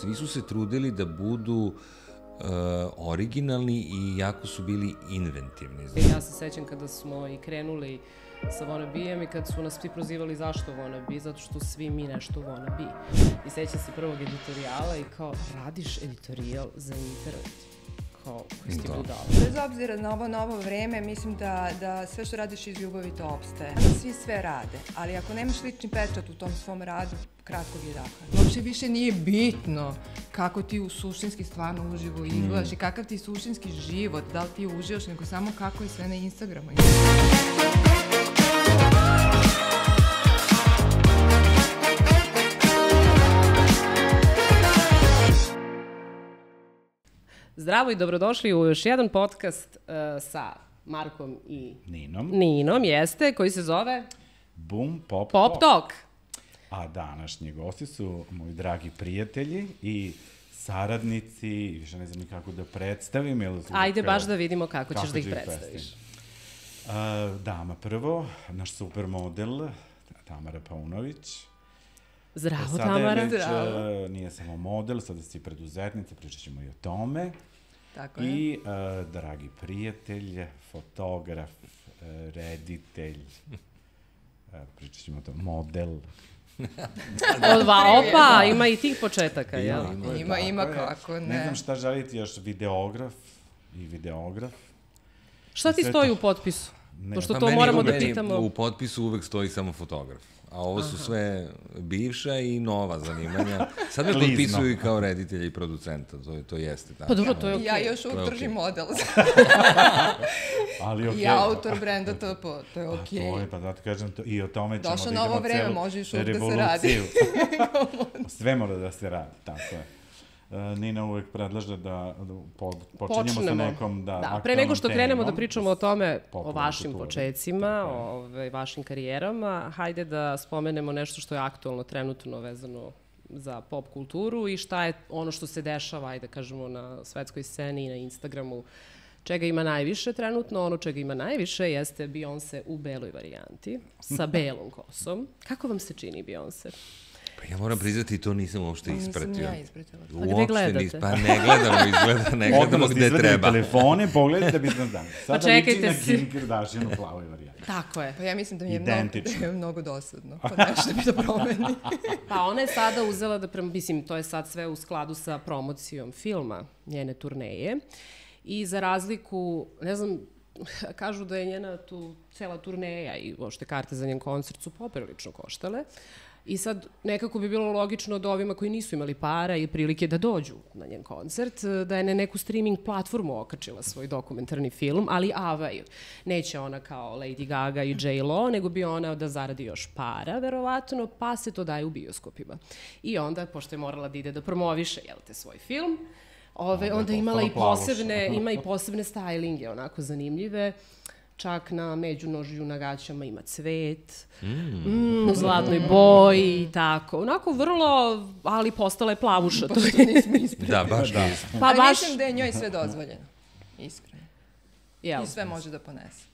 Svi su se trudili da budu uh, originalni i jako su bili inventivni. Ja se sećam kada smo i krenuli sa Wannabe-em i kad su nas svi prozivali zašto Wannabe, zato što svi mi nešto Wannabe. I sećam se prvog editorijala i kao, radiš editorijal za internet kao koji ste Da. budala. Bez obzira na ovo novo vreme, mislim da, da sve što radiš iz ljubavi to opstaje. Svi sve rade, ali ako nemaš lični pečat u tom svom radu, kratkog je daha. Uopšte više nije bitno kako ti u suštinski stvarno uživo izgledaš i kakav ti suštinski život, da li ti uživaš, nego samo kako je sve na Instagramu. Zdravo i dobrodošli u još jedan podcast uh, sa Markom i Ninom. Ninom, jeste, koji se zove Boom, pop, Pop Talk. A današnji gosti su moji dragi prijatelji i saradnici, više ne znam ni kako da predstavim. Jel, Ajde baš da vidimo kako, ćeš da ih predstaviš. A, dama prvo, naš supermodel, Tamara Paunović. Zdravo, sada Tamara. je već, Zdravo. a, nije samo model, sada si preduzetnica, pričat ćemo i o tome. Tako je. I a, dragi prijatelj, fotograf, a, reditelj, a, pričat ćemo o tome, model. Od va, opa, ima i tih početaka, jel? Ima, ima Tako je. kako, ne. Ne znam šta želite još, videograf i videograf. Šta ti stoji to- u potpisu? Ne. Pošto Pa to meni- moramo da pitamo. U potpisu uvek stoji samo fotograf. A ovo su sve bivša i nova zanimanja. Sad me potpisuju i kao reditelja i producenta, to, je- to jeste tako. Pa dobro, to je okej. Ja još uvijek držim model Ali okej. I autor brenda TP, to je A okej. to je, pa zato kažem, to, i o tome ćemo Došlo da novo idemo vreme, celu može još uvek da se radi. revoluciju. Sve mora da se radi, tako je. E, Nina uvek predlaže da, po, počinjemo sa Počnemo. nekom da, Da, pre nego što aktualnom krenemo da temom. pričamo o tome, o vašim kulture. počecima, o ovaj, vašim karijerama, hajde da spomenemo nešto što je aktualno trenutno vezano za pop kulturu i šta je ono što se dešava, ajde da kažemo, na svetskoj sceni i na Instagramu. Čega ima najviše trenutno, ono čega ima najviše jeste Beyoncé u beloj varijanti, sa belom kosom. Kako vam se čini Beyoncé? Pa ja moram priznati, to nisam uopšte Nisam ispratio. ja ispratila. A gde Uopšte gledate? nis- pa ne gledamo, izgleda, ne Odmah gledamo gde treba. telefone, pogledajte da bi znam dan. Sada čekajte liči na se. Kim Kardashian u plavoj varijanti. Tako je. Pa ja mislim da mi je mnogo, Identično. da je mnogo dosadno. Pa nešto bi da promeni. Pa ona je sada uzela da, prema, mislim, to je sad sve u skladu sa promocijom filma, njene turneje. I za razliku, ne znam, kažu da je njena tu cela turneja i uopšte karte za njen koncert su poprilično koštale. I sad nekako bi bilo logično da ovima koji nisu imali para i prilike da dođu na njen koncert, da je na neku streaming platformu okačila svoj dokumentarni film, ali avaju. Neće ona kao Lady Gaga i J-Lo, nego bi ona da zaradi još para, verovatno, pa se to daje u bioskopima. I onda, pošto je morala da ide da promoviše, jel te, svoj film, ove, Onda je je imala i posebne, ima i posebne stylinge, onako zanimljive. Čak na međunožju na gaćama ima cvet, mm. u zlatnoj boji i tako. Onako vrlo, ali postala je plavuša. To je, Nismo ispratili. Da, baš nisam. pa Ali baš, mislim da je njoj sve dozvoljeno. Iskreno. jel, I sve može da ponese.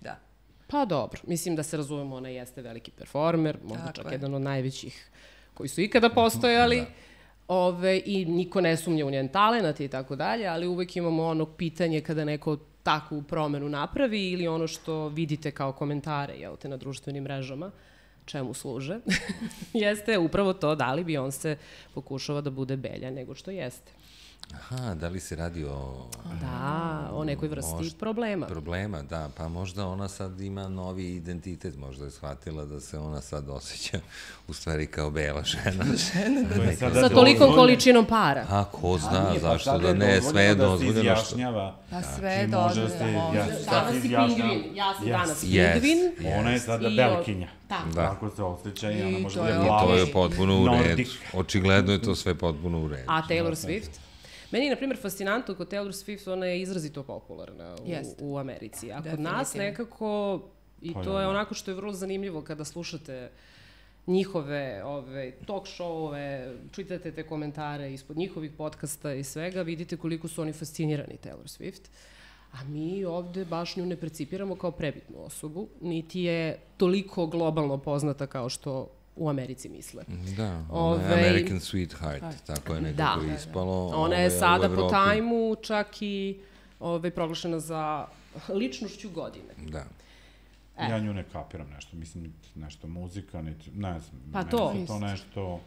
Da. pa dobro. Mislim da se razumemo, ona jeste veliki performer, možda Tako čak je. jedan od najvećih koji su ikada postojali. Da. Ove, I niko ne sumnja u njen talent i tako dalje, ali uvek imamo ono pitanje kada neko takvu promenu napravi ili ono što vidite kao komentare, jel te, na društvenim mrežama, čemu služe, jeste upravo to da li Beyoncé pokušava da bude belja nego što jeste. Aha, da li se radi o Da, o nekoj vrsti Možda. problema. problema? Da, pa možda ona sad ima novi identitet, možda je shvatila da se ona sad osjeća u stvari kao bela žena. To je sada Sa tolikom dozvoljeno. količinom para. A ko zna, Nije, pa zašto da je ne, sve je dozvoljeno da se izjašnjava. Pa sve je Znači, da se dozvoljeno, izjašnjava- Danas si pingvin, ja sam Yes. danas Yes. pingvin. Yes. Ona je sada belkinja. Tako. Da. Tako se osjeća i ona može da je je plava. To je potpuno u redu. Očigledno je to sve potpuno u redu. A Taylor Swift? Meni je, na primjer, fascinantno kod Taylor Swift, ona je izrazito popularna u, Jeste. u Americi. A kod Definitivno. nas nekako, i Pa to je onako što je vrlo zanimljivo kada slušate njihove ove, talk showove, čitate te komentare ispod njihovih podcasta i svega, vidite koliko su oni fascinirani Taylor Swift. A mi ovde baš nju ne precipiramo kao prebitnu osobu, niti je toliko globalno poznata kao što u Americi misle. Da, Ove- Ove... American Sweetheart, tako je nekako Da. ispalo. Ona Ove, a je u sada po tajmu čak i ove, proglašena za ličnošću godine. Da. E. Ja nju ne kapiram nešto, mislim, nešto muzika, niti, ne znam. Pa to. to nešto,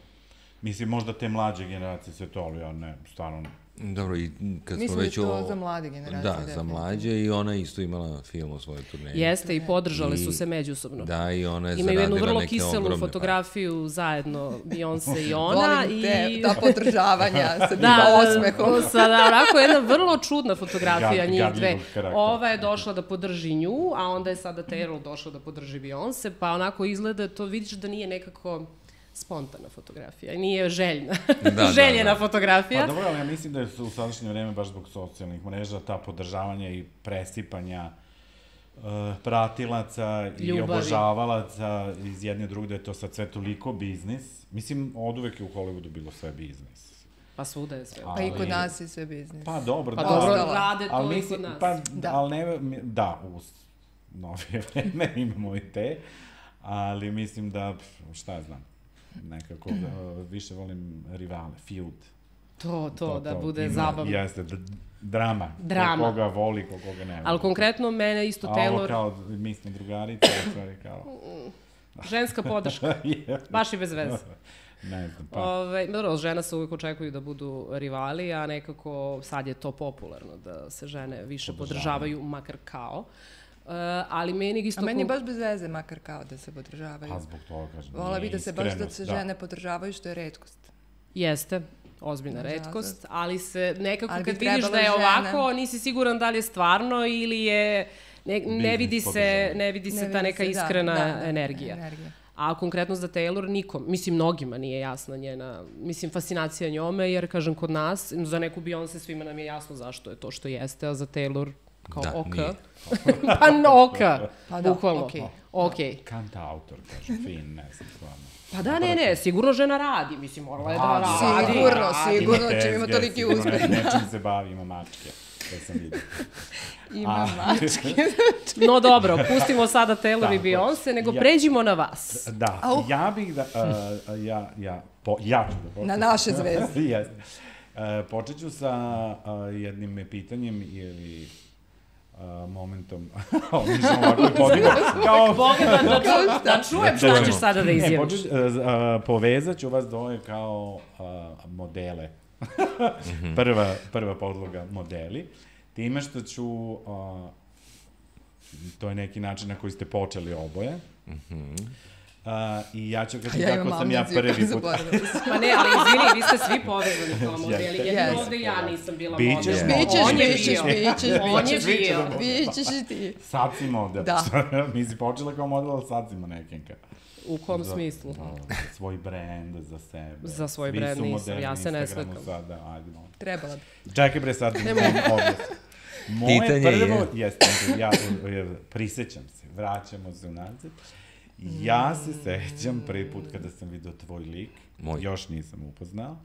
mislim, možda te mlađe generacije se to, ali ja ne, stvarno, Dobro, i kad Mislim smo da je već to o... za mlade generacije, Da, za mlađe i ona je isto imala film o svojoj turneji. Jeste, i podržale su I- se međusobno. Da, i ona je Imaju jednu zaradila vrlo kiselu ogromne fotografiju zajedno, Beyoncé i ona. Volim i... te, ta podržavanja sa Da, da, osmehom. sada onako jedna vrlo čudna fotografija njih dve. Ova je došla da podrži nju, a onda je sada Taylor došla da podrži Beyoncé, pa onako izgleda, to vidiš da nije nekako spontana fotografija, nije željna, Da, da, željena da. fotografija. Pa dobro, ali ja mislim da je u sadašnje vreme, baš zbog socijalnih mreža, ta podržavanja i presipanja uh, pratilaca i Ljubavi. obožavalaca iz jedne druge, da je to sad sve toliko biznis. Mislim, od uvek je u Hollywoodu bilo sve biznis. Pa svuda je sve. Pa i kod nas je sve biznis. Pa dobro, Pa da. dobro, Ostalo. rade to ali i mislim, kod nas. Pa, Da. da. ali ne, da, u novije vreme imamo i te, ali mislim da, šta ja znam, nekako uh, više volim rivale, feud. To, to, da bude zabavno. Jeste, drama. Drama. Ko koga voli, ko koga ne voli. Ali konkretno mene isto A ovo Taylor, kao, mi smo drugarice, u stvari kao... ženska podrška, baš i bez veze. ne znam, pa... Ove, dobro, žena se uvijek očekuju da budu rivali, a nekako sad je to popularno da se žene više podržavaju, makar kao. E, ali meni isto... A meni je baš bez veze, makar kao da se podržavaju. Pa zbog toga kažem. Vola bi da se baš da se žene podržavaju, što je redkost. Jeste, ozbiljna Nažalost. redkost, ali se nekako Ali kad vidiš da je žene. ovako, nisi siguran da li je stvarno ili je... Ne, ne vidi se, ne vidi se Ne ta vidi neka se, da, iskrena da, da, energija. energija. A konkretno za Taylor nikom, mislim mnogima nije jasna njena, mislim fascinacija njome, jer kažem kod nas, za neku Beyoncé svima nam je jasno zašto je to što jeste, a za Taylor kao Da, oka. nije. pa no, oka, Pa da, bukvalno. okej. Okej. Kanta autor, kažem, fin, ne znam, stvarno. Pa da, ne, ne, sigurno žena radi, mislim, morala je da Radi, radi. Sigurno, radi. sigurno. će Tezge, ima toliki sigurno uspeh, ne- Nečim se bavi, ima mačke. To sam vidio. Ima A- mačke. No dobro, pustimo sada Taylor i Tako. Beyoncé, nego Ja- pređimo na vas. Da, Au. ja bih da, uh, ja, ja, po, ja ću da počnem. Na naše zvezde. Jeste. Uh, počet ću sa uh, jednim pitanjem ili uh, momentom, mislim ovako i podigam, kao, Boga da, da, ču, da čujem šta ćeš sada da Ne, izjaviš. počet, uh, uh, povezat ću vas dvoje kao uh, modele. prva, prva podloga modeli. Time što ću, uh, to je neki način na koji ste počeli oboje. Uh, I ja ću kažem Ja kako sam ja prvi put... Pa ne, ali izvini, vi ste svi povezani kao modeli. Jeste. Jedino Jeste. ovde ja nisam bila Bićeš model. Bićeš, On je bićeš, bio. bićeš, On je bićeš. bio. Bićeš i ti. Sad si model. Da. Mi si počela kao model, ali sad si manekenka. U kom Za- smislu? Za, za svoj brend, za sebe. Za svoj Svi brend nisam, ja se ne slikam. Sada, ajde, molim. Trebala bi. Čekaj bre sad, ne mogu Moje Pitanje prvo, je- jeste, ja prisećam se, vraćamo se unazad. Ja se sećam prvi put kada sam vidio tvoj lik, Moj. još nisam upoznao.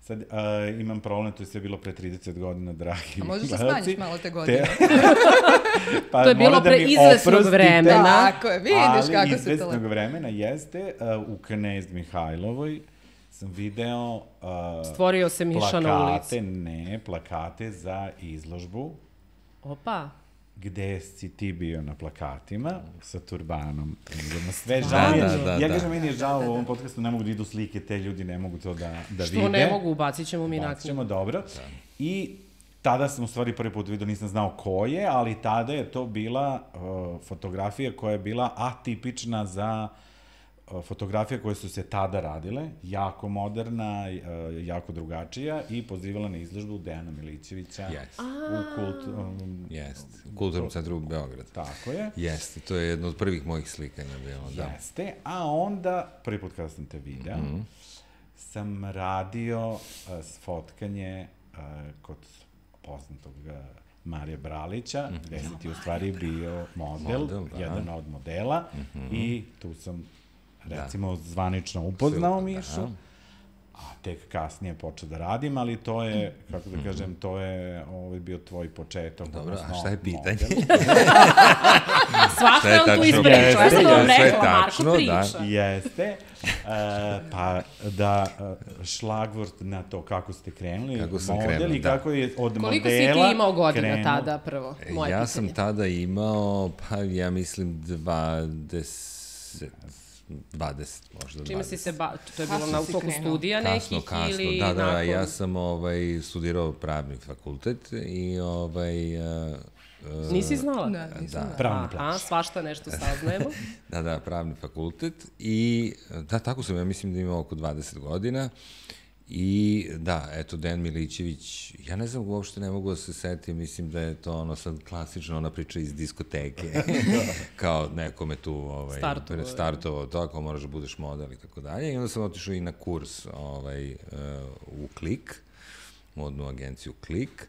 Sad uh, imam problem, to je sve bilo pre 30 godina, dragi A možeš da smanjiš malo te godine? Te- pa To je bilo da pre izvesnog vremena. Tako je, vidiš ali kako se to... izvesnog vremena jeste uh, u Knez Mihajlovoj sam video uh, Stvorio se Miša na ulici. plakate, ne, plakate za izložbu Opa. Gde si ti bio na plakatima sa turbanom. Idemo sve Da, žao. je- da, da, ja da. kažem, meni je žao u ovom podcastu, ne mogu da idu slike, te ljudi ne mogu to da, da Što vide. ne mogu, ubacit ćemo mi nakon. ćemo, dobro. I tada sam u stvari prvi put vidio, nisam znao ko je, ali tada je to bila uh, fotografija koja je bila atipična za uh, fotografije koje su se tada radile, jako moderna, uh, jako drugačija i pozivala na izložbu Dejana Milićevića Yes. u kult... Um, Jeste, u kulturnom centru u Beogradu. tako je. Jeste, to je jedno od prvih mojih slikanja bilo, da. Jeste, a onda, prvi put kada sam te video, Mhm. sam radio uh, sfotkanje uh, kod poznatog uh, Marija Bralića, gde si ti u stvari bio model. Model, da. Jedan od modela, i tu sam recimo zvanično upoznao Super, Mišu. da. a tek kasnije počeo da radim, ali to je, kako da kažem, to je ovaj, bio tvoj početak. Dobro, a šta je pitanje? Svašta je on tu ispričao. Ja sam vam rekla, Marko tačno, priča. da. Jeste. E, pa da e, šlagvort na to kako ste krenuli, Kako sam model krenuo, i da. kako je od Koliko si modela ti imao godina krenuo- tada prvo? Moje ja pitanje. sam tada imao, pa ja mislim 20, 20 možda 20. Čime si se ba... To je Kasno bilo na toku studija kasno, nekih kasno, ili da, da, nakon... ja sam ovaj, studirao pravni fakultet i ovaj, uh, uh, Nisi znala? Da, nisam Da. znala. Pravni Aha, plaš. svašta nešto saznajemo. Da, da, pravni fakultet i da, tako sam, ja mislim da imao oko 20 godina i da, eto, Dejan Milićević, ja ne znam, uopšte ne mogu da se setim, mislim da je to ono sad klasično, ona priča iz diskoteke, kao nekome tu ovaj, Startovao, pre- startovao to, ako moraš da budeš model i tako dalje, i onda sam otišao i na kurs ovaj, uh, u Klik, modnu agenciju Klik,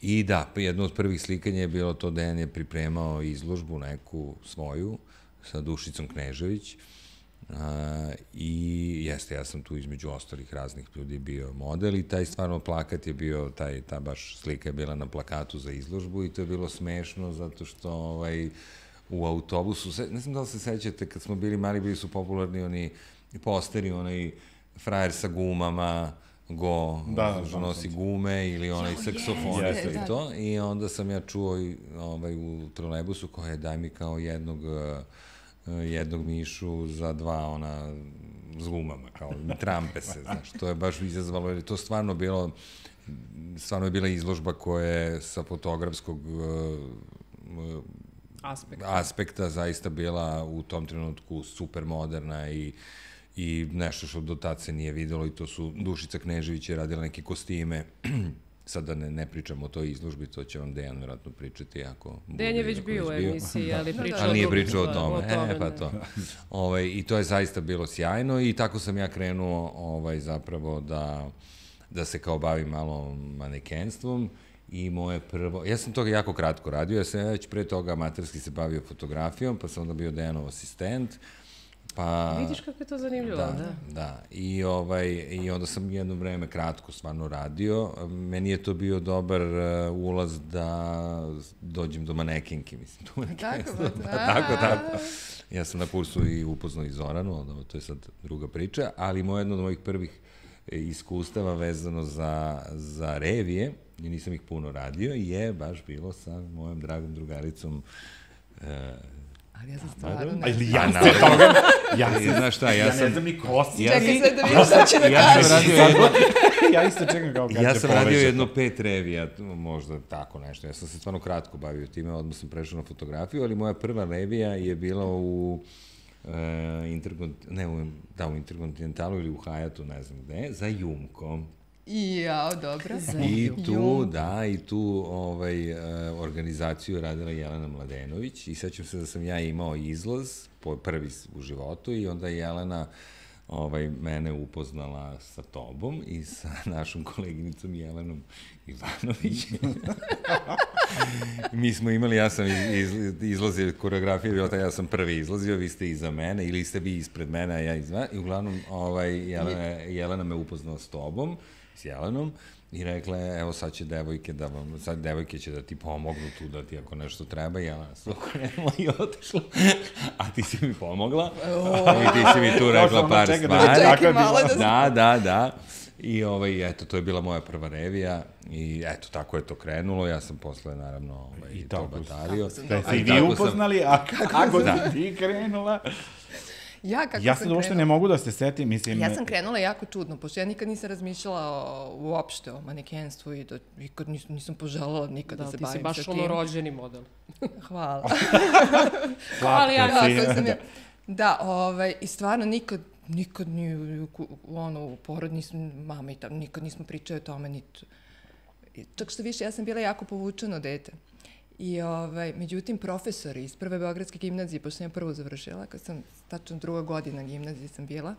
I da, jedno od prvih slikanja je bilo to da Dejan je pripremao izložbu neku svoju sa Dušicom Knežević. A, I jeste, ja sam tu između ostalih raznih ljudi bio model i taj stvarno plakat je bio, taj, ta baš slika je bila na plakatu za izložbu i to je bilo smešno zato što ovaj, u autobusu, se, ne znam da li se sećate, kad smo bili mali, bili su popularni oni posteri, onaj frajer sa gumama, go, Da, da, nosi gume ili onaj saksofonista jeste, i da. to. I onda sam ja čuo i, ovaj, u trolebusu koja je daj mi kao jednog uh, jednog mišu za dva ona s gumama, kao trampe se, znaš, to je baš izazvalo, jer je to stvarno bilo, stvarno je bila izložba koja je sa fotografskog uh, Aspekt. aspekta zaista bila u tom trenutku super moderna i i nešto što do tad se nije videlo i to su Dušica Knežević je radila neke kostime sad da ne, ne pričamo o toj izložbi, to će vam Dejan vjerojatno pričati ako Dejan je već bio u emisiji, ali pričao Ali o nije pričao o stvarima, tome. E, pa to. Ovaj, I to je zaista bilo sjajno i tako sam ja krenuo ovaj, zapravo da, da se kao bavim malo manekenstvom i moje prvo, ja sam to jako kratko radio, ja sam već pre toga amaterski se bavio fotografijom, pa sam onda bio Dejanov asistent, pa... Vidiš kako je to zanimljivo, da. Da, da. I, ovaj, I onda sam jedno vreme kratko stvarno radio. Meni je to bio dobar uh, ulaz da dođem do manekinke, mislim. Do manekenstva. Tako, da, tako, tako. Ja sam na kursu i upoznao i Zoranu, ali to je sad druga priča, ali moje jedno od mojih prvih iskustava vezano za, za revije, i nisam ih puno radio, je baš bilo sa mojom dragom drugaricom e, Ali ja sam stvarno ne Ali Ja, ja se naravno. toga, ja, I znaš šta, ja ja sam... ne znam ni ko si. Ja Čekaj sad da vidim šta će da Ja sam kaže. radio jedno, ja isto čekam kao kad ja će sam radio jedno pet revija, možda tako nešto. Ja sam se stvarno kratko bavio time, odmah sam prešao na fotografiju, ali moja prva revija je bila u e, interkont, ne, u, da, u Interkontinentalu ili u Hayatu, ne znam gde, za Jumko. I jao, dobro. I tu, da, i tu ovaj, e, organizaciju je radila Jelena Mladenović i sećam se da sam ja imao izlaz, po, prvi u životu i onda je Jelena ovaj, mene upoznala sa tobom i sa našom koleginicom Jelenom Ivanović. Mi smo imali, ja sam iz, iz, izlazio, koreografija je bila taj, ja sam prvi izlazio, vi ste iza mene, ili ste vi ispred mene, a ja izvan, i uglavnom ovaj, Jelena, Jelena me upoznala s tobom, s Jelenom, i rekla je, evo sad će devojke da vam, sad devojke će da ti pomognu tu da ti ako nešto treba, i Jelena se okrenula i otišla, a ti si mi pomogla, i ti si mi tu rekla par da stvari. čeka Čekaj malo da Da, da, da. I ovaj, eto, to je bila moja prva revija i eto, tako je to krenulo. Ja sam posle, naravno, ovaj, I to tako batario. Da I vi tako sam- upoznali, a kako si ti krenula? Ja kako Ja sam sad uopšte ne mogu da se setim, mislim... Ja sam krenula jako čudno, pošto ja nikad nisam razmišljala o, uopšte o manekenstvu i da nikad nis, nisam poželjela nikad da, Da, se ti si bavim baš sa ono tim. rođeni model. Hvala. Ali ja. Tako sam ja. Da, ovaj, i stvarno nikad, nikad ni u, ku- u, ono, u porod nisam, mama i tam, nikad nismo pričali o tome, niti... Čak što više, ja sam bila jako povučeno dete. I, ovaj, međutim, profesori iz Prve Beogradske gimnazije, pošto sam ja prvo završila, kad sam, tačno druga godina gimnazije sam bila,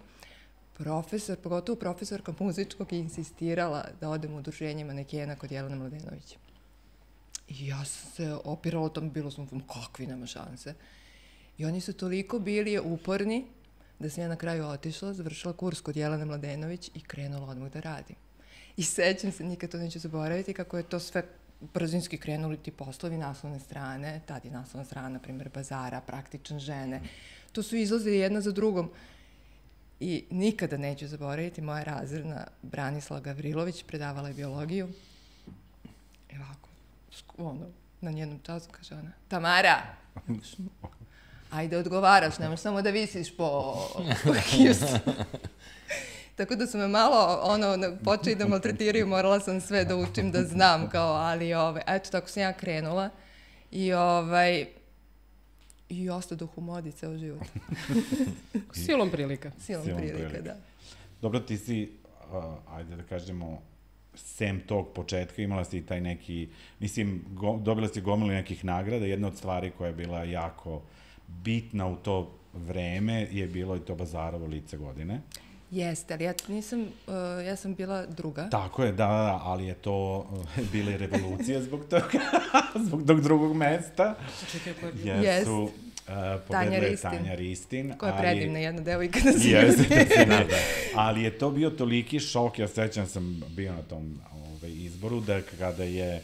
profesor, pogotovo profesorka muzičkog, je insistirala da odem u udruženje manekena kod Jelena Mladenovića. I ja sam se opirala tom, bilo sam, kakvi nema šanse. I oni su toliko bili uporni da sam ja na kraju otišla, završila kurs kod Jelene Mladenović i krenula odmah da radim. I sećam se, nikad to neću zaboraviti, kako je to sve brzinski krenuli ti poslovi, naslovne strane, tad je naslovna strana, na primjer, bazara, praktičan žene. To su izlazili jedna za drugom. I nikada neću zaboraviti, moja razredna Branislava Gavrilović predavala je biologiju. I ovako, ono, na njenom času kaže ona, Tamara, ajde odgovaraš, nemaš samo da visiš po. Tako da su me malo, ono, počeli da maltretiraju, morala sam sve da učim, da znam, kao, ali, ovaj, eto, tako sam ja krenula. I, ovaj, i ostao do humodi ceo život. Silom prilika. Silom, Silom prilika, prilika, da. Dobro, ti si, uh, ajde da kažemo, sem tog početka imala si taj neki, mislim, go, dobila si gomilu nekih nagrada, jedna od stvari koja je bila jako bitna u to vreme je bilo i to Bazarovo lice godine. Jeste, ali ja nisam, uh, ja sam bila druga. Tako je, da, da, ali je to uh, bila i revolucija zbog toga, zbog tog drugog mesta. Čekaj, ko je? Jesu, uh, Tanja Ristin. Tanja Ristin. Koja je predivna jedna devojka da se Jeste, da se nada. Ali je to bio toliki šok, ja sećam sam bio na tom ovaj, izboru, da kada je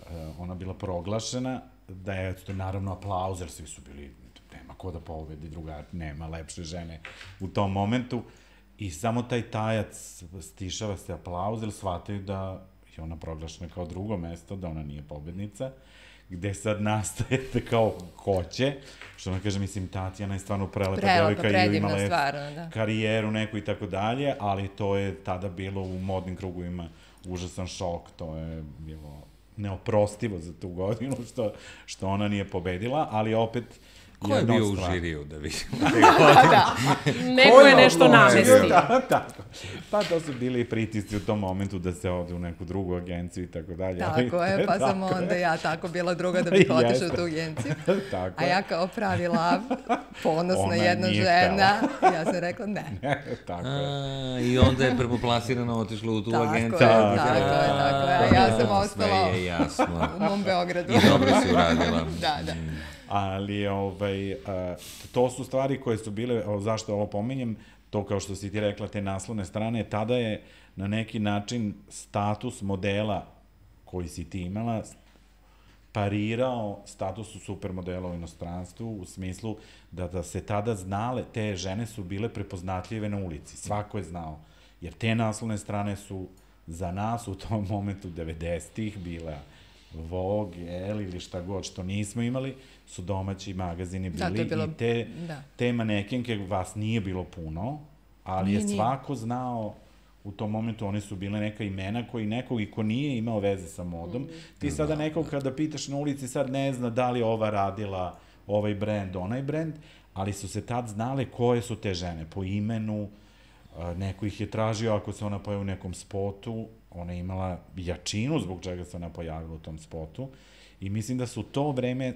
uh, ona bila proglašena, da je to naravno aplauz, jer svi su bili, nema ko da pobedi, druga, nema lepše žene u tom momentu. I samo taj tajac stišava se aplauz, jer shvataju da je ona proglašena kao drugo mesto, da ona nije pobednica, gde sad nastajete kao hoće, što ona kaže, mislim, Tatjana je stvarno prelepa, prelepa devojka i imala je da. karijeru neku i tako dalje, ali to je tada bilo u modnim krugovima užasan šok, to je bilo neoprostivo za tu godinu što, što ona nije pobedila, ali opet Ko je bio u žiriju da vidimo? da, da. Neko je nešto namestio. Da, tako. Pa to su bili pritisci u tom momentu da se ode u neku drugu agenciju i tako dalje. Tako je, pa sam onda ja tako bila druga da bih otišla u tu agenciju. tako A ja kao pravi lav, ponosna jedna žena, ja sam rekla ne. ne tako je. I onda je prvoplasirano otišla u tu tako agenciju. Je, tako je, tako je. A ja sam ostala u mom Beogradu. I dobro si uradila. da, da. Ali ovaj, to su stvari koje su bile, zašto ovo pominjem, to kao što si ti rekla, te naslovne strane, tada je na neki način status modela koji si ti imala parirao statusu supermodela u inostranstvu u smislu da, da se tada znale, te žene su bile prepoznatljive na ulici, svako je znao. Jer te naslovne strane su za nas u tom momentu 90-ih bila Vogue, El ili šta god što nismo imali, su domaći magazini da, bili da, bilo, i te, da. te manekenke vas nije bilo puno, ali nije, je svako nije. znao u tom momentu one su bile neka imena koji nekog i ko nije imao veze sa modom. Mm. Ti sada da, nekog kada pitaš na ulici sad ne zna da li ova radila ovaj brend, onaj brend, ali su se tad znale koje su te žene po imenu, neko ih je tražio ako se ona pojavi u nekom spotu, ona je imala jačinu zbog čega se ona pojavila u tom spotu i mislim da su to vreme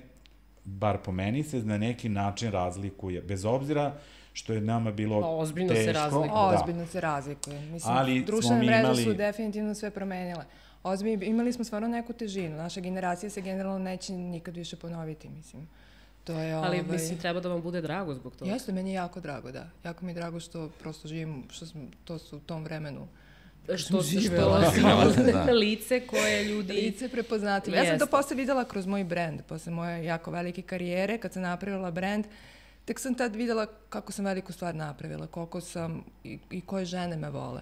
bar po meni se na neki način razlikuje, bez obzira što je nama bilo pa, ozbiljno teško. Se razlikuje. Da. Ozbiljno se razlikuje. Mislim, Ali društvene mreže imali... su definitivno sve promenile. Ozbiljno, imali smo stvarno neku težinu. Naša generacija se generalno neće nikad više ponoviti, mislim. To je, Ali, ovaj... mislim, treba da vam bude drago zbog toga. Jeste, meni je jako drago, da. Jako mi je drago što prosto živim, što smo, to su u tom vremenu što, živela. što da. lice koje ljudi... Lice prepoznatljivo. Ja sam to posle videla kroz moj brend, posle moje jako velike karijere, kad sam napravila brend, tek sam tad videla kako sam veliku stvar napravila, koliko sam i, i koje žene me vole.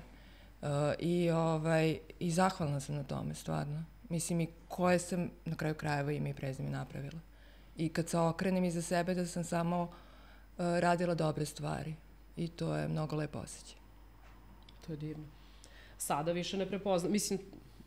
Uh, i, ovaj, I zahvalna sam na tome, stvarno. Mislim, i koje sam na kraju krajeva ime i prezime napravila. I kad se okrenem iza sebe da sam samo uh, radila dobre stvari. I to je mnogo lepo osjećaj. To je divno sada više ne prepoznam. Mislim,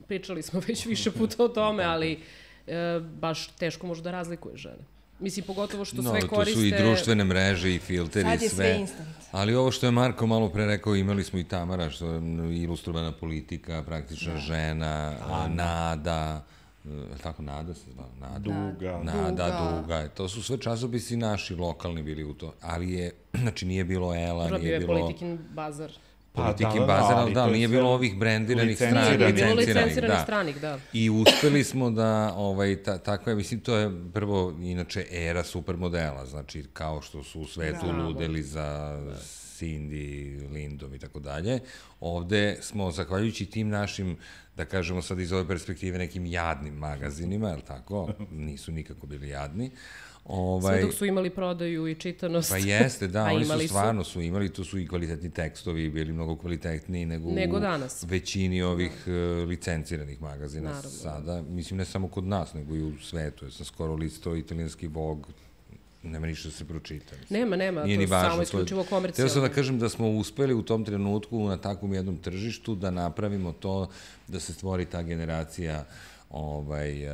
pričali smo već više puta o tome, ali e, baš teško može da razlikuje žene. Mislim, pogotovo što no, sve koriste... No, to su i društvene mreže i filteri i sve. Sad je sve instant. Ali ovo što je Marko malo pre rekao, imali smo i Tamara, što je ilustrovana politika, praktična da. žena, Ana. Nada, e, tako Nada se zvala? Nada. Duga. Nada, Duga. Duga. To su sve časopisi naši, lokalni bili u to. Ali je, znači nije bilo Ela, Dobro, nije bilo... Dobro, bio je Politikin bazar. Politike da, da, bazena, ali da, nije bilo ovih brendiranih licenciranih. stranih, Nije bilo licenciranih, licenciranih da. stranih, da. I uspeli smo da, ovaj, ta, tako je, mislim, to je prvo, inače, era supermodela, znači, kao što su u svetu Bravo. ludeli za Cindy, Lindom i tako dalje, ovde smo, zahvaljujući tim našim, da kažemo sad iz ove perspektive, nekim jadnim magazinima, je li tako? Nisu nikako bili jadni. Ovaj, Sve dok su imali prodaju i čitanost. Pa jeste, da, oni su stvarno su imali, tu su i kvalitetni tekstovi, bili mnogo kvalitetniji nego, Nego u danas. većini ovih uh, licenciranih magazina Naravno. sada. Mislim, ne samo kod nas, nego i u svetu. Ja sam skoro listao italijanski Vogue, nema ništa da se pročita. Mislim. Nema, nema, Nije to je samo isključivo Htio komercijalno. sam da kažem da smo uspeli u tom trenutku na takvom jednom tržištu da napravimo to da se stvori ta generacija ovaj, uh,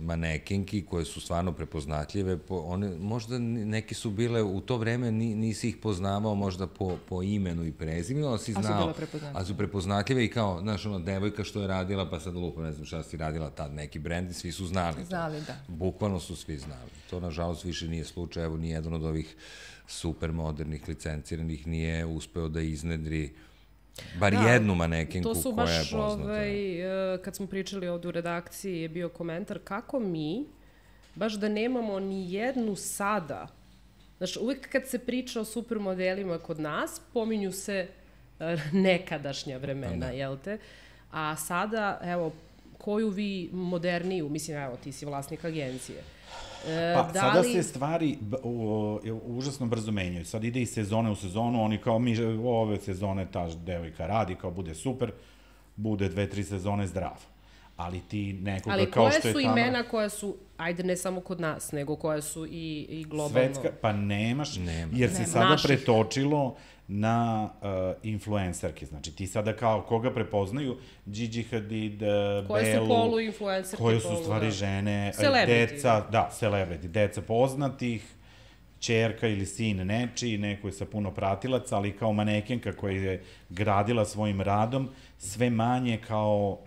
manekenki koje su stvarno prepoznatljive. Po, one, možda neke su bile, u to vreme ni, nisi ih poznavao možda po, po imenu i prezimenu, ali si Ali su znao. bile prepoznatljive. A su prepoznatljive i kao, znaš, ono, devojka što je radila, pa sad lupa, ne znam šta si radila tad, neki brend svi su znali. to. Znali, da. Bukvalno su svi znali. To, nažalost, više nije slučaj. Evo, nijedan od ovih super modernih licenciranih nije uspeo da iznedri bar Da, jednu manekinku To su koja je baš, poznata. ovaj, e, kad smo pričali ovde u redakciji, je bio komentar kako mi, baš da nemamo ni jednu sada, znaš, uvek kad se priča o supermodelima kod nas, pominju se e, nekadašnja vremena, Da. jel te? A sada, evo, koju vi moderniju, mislim, evo, ti si vlasnik agencije, E, Pa, da sada li... se stvari u- užasno brzo menjaju. Sad ide iz sezone u sezonu, oni kao mi ove sezone ta devojka radi, kao bude super, bude dve, tri sezone zdrav. Ali ti nekoga Ali kao koje što je su tamo... imena koja su, ajde ne samo kod nas, nego koje su i, i globalno... Svetska, pa nemaš, Nema. jer se Nema. sada Naših. pretočilo na uh, influencerke. Znači, ti sada kao koga prepoznaju, Gigi Hadid, uh, Koje su Belu, polu-influencerke, koje su polu, stvari da. žene, uh, Celebrity. deca, da, celebrity, deca poznatih, čerka ili sin nečiji, neko je sa puno pratilaca, ali kao manekenka koja je gradila svojim radom, sve manje kao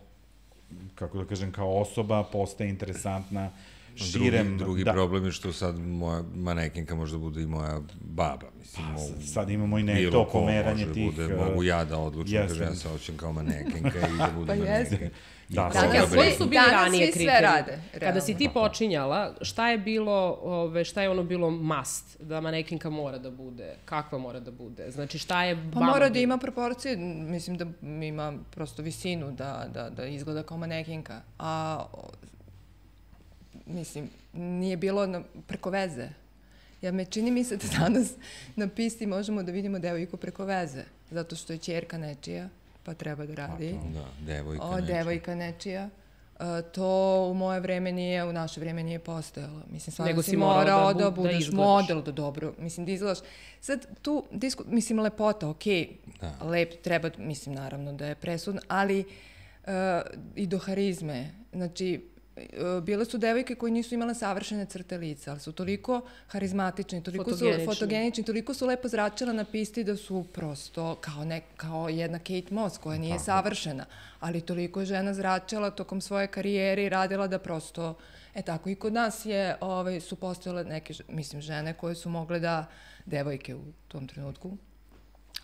kako da kažem, kao osoba postaje interesantna širem... Drugi, drugi da, problem je što sad moja manekenka može da bude i moja baba. Mislim, Pa, mogu- sad imamo i ne bilo to pomeranje tih, Bude, uh, mogu ja da odlučim, jeste. kaže ja se hoćem kao manekenka i da budem Pa manekenka. jeste. Da, I sad kao Čekaj, a Dobro, koji su bili Danas ranije svi sve kriteriji? rade, Kada si realno. ti počinjala, šta je bilo, ove, šta je ono bilo must, da manekinka mora da bude, kakva mora da bude? Znači, šta je Pa mora da ima proporcije, mislim da ima prosto visinu, da, da, da izgleda kao manekinka. A, mislim, nije bilo na, preko veze. Ja me čini mi se da danas na pisti možemo da vidimo devojku preko veze, zato što je čerka nečija, pa treba da radi. Da, devojka. O, nečija. devojka nečija. E, to u moje vreme nije, u naše vreme nije postojalo. Mislim, stvarno Nego si morao da da, bu- da budeš izgledaš. model, da dobro, mislim, da izgledaš. Sad, tu, disku, mislim, lepota, okej, Da. lep, treba, mislim, naravno da je presudna, ali e, i do harizme. Znači, bile su devojke koje nisu imale savršene crte lica, ali su toliko harizmatični, toliko Fotogenični. su fotogenični, toliko su lepo zračila na pisti da su prosto kao, ne, kao jedna Kate Moss koja nije savršena, ali toliko je žena zračila tokom svoje karijere i radila da prosto, e tako i kod nas je, ovaj, su postojale neke, mislim, žene koje su mogle da, devojke u tom trenutku,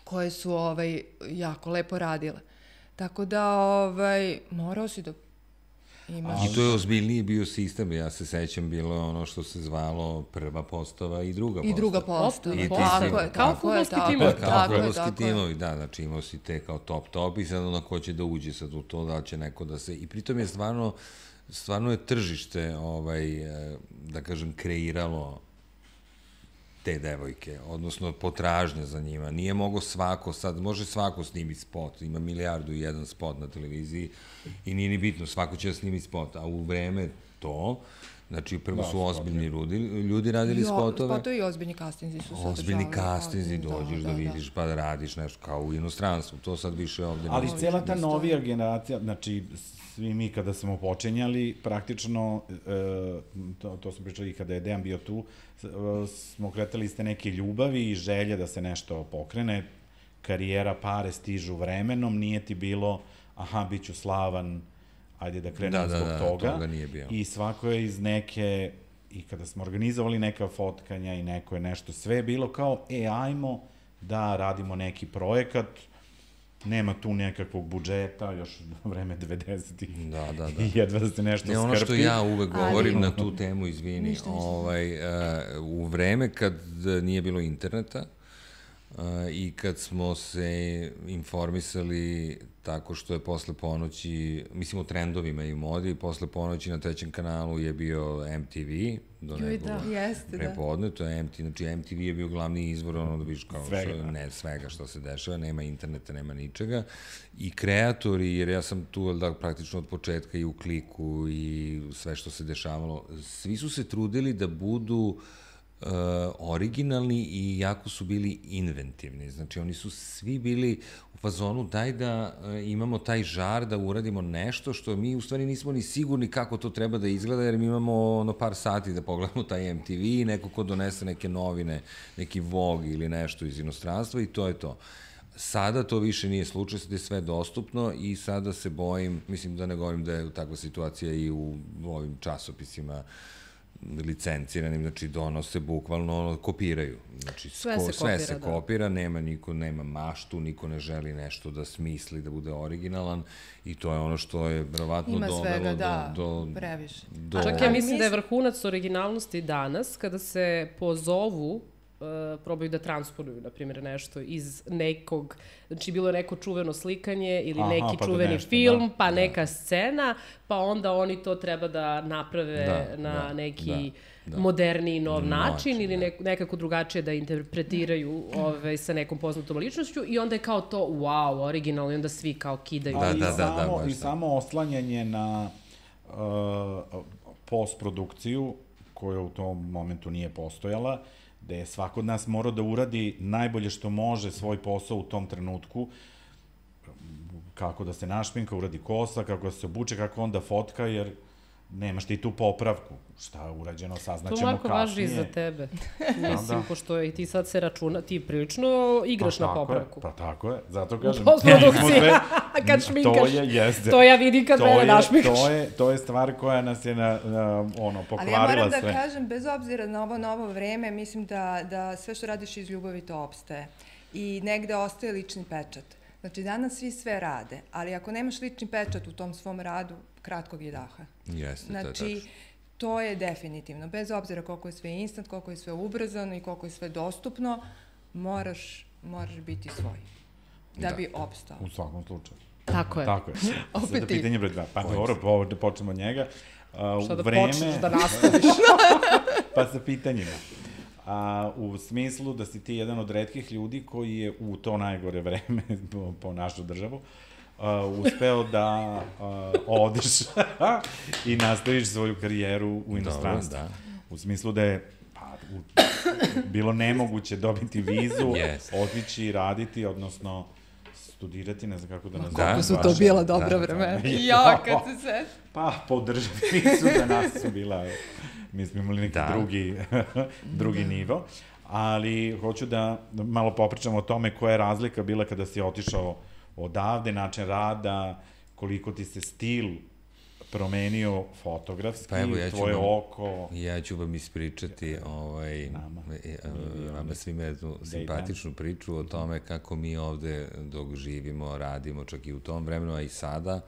koje su ovaj, jako lepo radile. Tako da, ovaj, morao si da imaš... I to je ozbiljniji bio sistem, ja se sećam, bilo je ono što se zvalo prva postava i druga postava. I druga postava. I ti tako je, kao tako je, fudbalski tako timovi. Kao tako tako je. timovi, da, znači imao si te kao top top i sad ono ko će da uđe sad u to, da će neko da se... I pritom je stvarno, stvarno je tržište, ovaj, eh, da kažem, kreiralo te devojke, odnosno potražnja za njima. Nije mogo svako, sad može svako snimiti spot, ima milijardu i jedan spot na televiziji i nije ni bitno, svako će da snimi spot, a u vreme to, znači prvo su ozbiljni ljudi, ljudi radili Jo, spotove. Spotovi i ozbiljni kastinzi su se Ozbiljni održavali, castinzi, da, dođeš da, da, vidiš pa da radiš nešto kao u inostranstvu. To sad više ovde Ali ne cela ta novija generacija, znači svi mi kada smo počinjali, praktično, e, to, to smo pričali i kada je Dejan bio tu, e, smo kretali iste neke ljubavi i želje da se nešto pokrene, karijera, pare stižu vremenom, nije ti bilo, aha, bit ću slavan, ajde da krenem Da, da, zbog da, toga. toga nije bilo. I svako je iz neke, i kada smo organizovali neka fotkanja i neko je nešto, sve je bilo kao, e, ajmo da radimo neki projekat, nema tu nekakvog budžeta, još vreme 90-ih. Da, da, da. I jedva da se nešto Ne, ono što skrpi. ja uvek Ali- govorim na tu temu, izvini, Ništa, ništa. ovaj, uh, u vreme kad nije bilo interneta i kad smo se informisali tako što je posle ponoći, mislim o trendovima i modi, posle ponoći na trećem kanalu je bio MTV, do Joj, nekog da. Jeste, da. prepodne, to je MTV, znači MTV je bio glavni izvor, ono da vidiš kao Svega, što, da. ne svega što se dešava, nema interneta, nema ničega. I kreatori, jer ja sam tu da, praktično od početka i u kliku i sve što se dešavalo, svi su se trudili da budu uh, originalni i jako su bili inventivni. Znači, oni su svi bili u fazonu daj da uh, imamo taj žar, da uradimo nešto što mi u stvari nismo ni sigurni kako to treba da izgleda, jer mi imamo ono par sati da pogledamo taj MTV i neko ko donese neke novine, neki Vogue ili nešto iz inostranstva i to je to. Sada to više nije slučaj, sada je sve dostupno i sada se bojim, mislim da ne govorim da je takva situacija i u ovim časopisima licenciranim, znači donose bukvalno kopiraju. Znači Sve se sve kopira, se da. kopira, nema niko nema maštu, niko ne želi nešto da smisli, da bude originalan i to je ono što je verovatno Ima dovelo svega, do, da, do, previše. do Čak ja mislim da je vrhunac originalnosti danas kada se pozovu uh, probaju da transponuju, na primjer, nešto iz nekog, znači bilo je neko čuveno slikanje ili Aha, neki pa da čuveni nešto, film, da, pa da. neka scena, pa onda oni to treba da naprave Da, na da, neki da, da. moderniji nov način, Način, ili da. nek, nekako drugačije da interpretiraju ovaj, sa nekom poznatom ličnošću i onda je kao to wow, originalno i onda svi kao kidaju. Da, Ali da, i da, da, samo, I da. samo oslanjanje na uh, postprodukciju, koja u tom momentu nije postojala, gde je svako od nas morao da uradi najbolje što može svoj posao u tom trenutku, kako da se našminka, uradi kosa, kako da se obuče, kako onda fotka, jer nemaš ti tu popravku. Šta je urađeno, To saznaćemo Marko važi i kasnije. za tebe. Mislim, da. pošto i ti sad se računa, ti prilično igraš Pa na tako je, popravku. Pa tako je, zato kažem. sve- Kad To šminkaš. je, jeste. To ja vidim kad to mene je, našminkaš. To je, to je stvar koja nas je na, na, ono, Ali pokvarila ja moram da sve. kažem, bez obzira na ovo novo vreme, mislim da, da sve što radiš iz ljubavi to opstaje. I negde ostaje lični pečat. Znači, danas svi sve rade, ali ako nemaš lični pečat u tom svom radu, kratkog je daha. Jeste, to je Znači, tačno. to je definitivno. Bez obzira koliko je sve instant, koliko je sve ubrzano i koliko je sve dostupno, moraš, moraš biti svoj. Da, Da. bi opstao. U svakom slučaju. Tako je. Tako je. Opet Sada ti. pitanje broj dva. Pa dobro, po, da počnemo od njega. Uh, Šta da vreme, počneš da nastaviš? pa sa pitanjima. A, u smislu da si ti jedan od redkih ljudi koji je u to najgore vreme po, po našu državu a, uspeo da a, odeš i nastaviš svoju karijeru u inostranstvu. da. U smislu da je pa, u, bilo nemoguće dobiti vizu, Yes. otići i raditi, odnosno studirati, ne znam kako da nazovem. Kako Kako su to bila da, dobra da. vremena. Ja. Ja, kad se sve... Pa, podržati su da nas su bila, mi smo imali neki Da. da. drugi, drugi da. nivo, ali hoću da malo popričamo o tome koja je razlika bila kada si otišao odavde, način rada, koliko ti se stil promenio fotografski, Pa evo, ja ću tvoje vam- oko... Ja ću vam ispričati ovaj, Nama. e, e, vama svima jednu simpatičnu priču o tome kako mi ovde dok živimo, radimo čak i u tom vremenu, a i sada,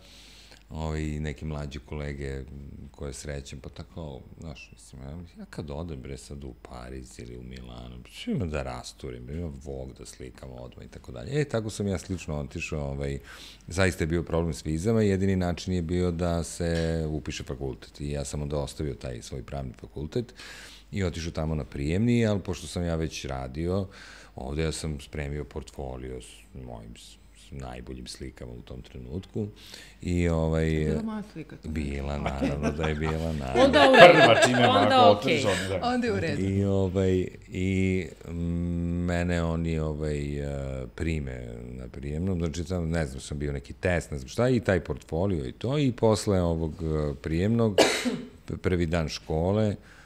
ovaj, neki mlađi kolege koje srećem, pa tako, znaš, mislim, ja, ja kad odem bre sad u Pariz ili u Milano, što ima da rasturim, ima Vogue da slikam odmah i tako dalje. E, tako sam ja slično otišao, ovaj, zaista je bio problem s vizama, jedini način je bio da se upiše fakultet i ja sam onda ostavio taj svoj pravni fakultet i otišao tamo na prijemni, ali pošto sam ja već radio, ovde ja sam spremio portfolio s mojim najboljim slikama u tom trenutku i ovaj... Bila moja slika. Bila, naravno da je bila, naravno. Onda u redu. Prva čime Onda okej. otišao, da. Onda je u redu. I, ovaj, i mm, mene oni ovaj, eh, prime na prijemnom, znači tamo, ne znam, sam bio neki test, ne znam šta, i taj portfolio i to, i posle ovog eh, prijemnog, prvi dan škole, Uh,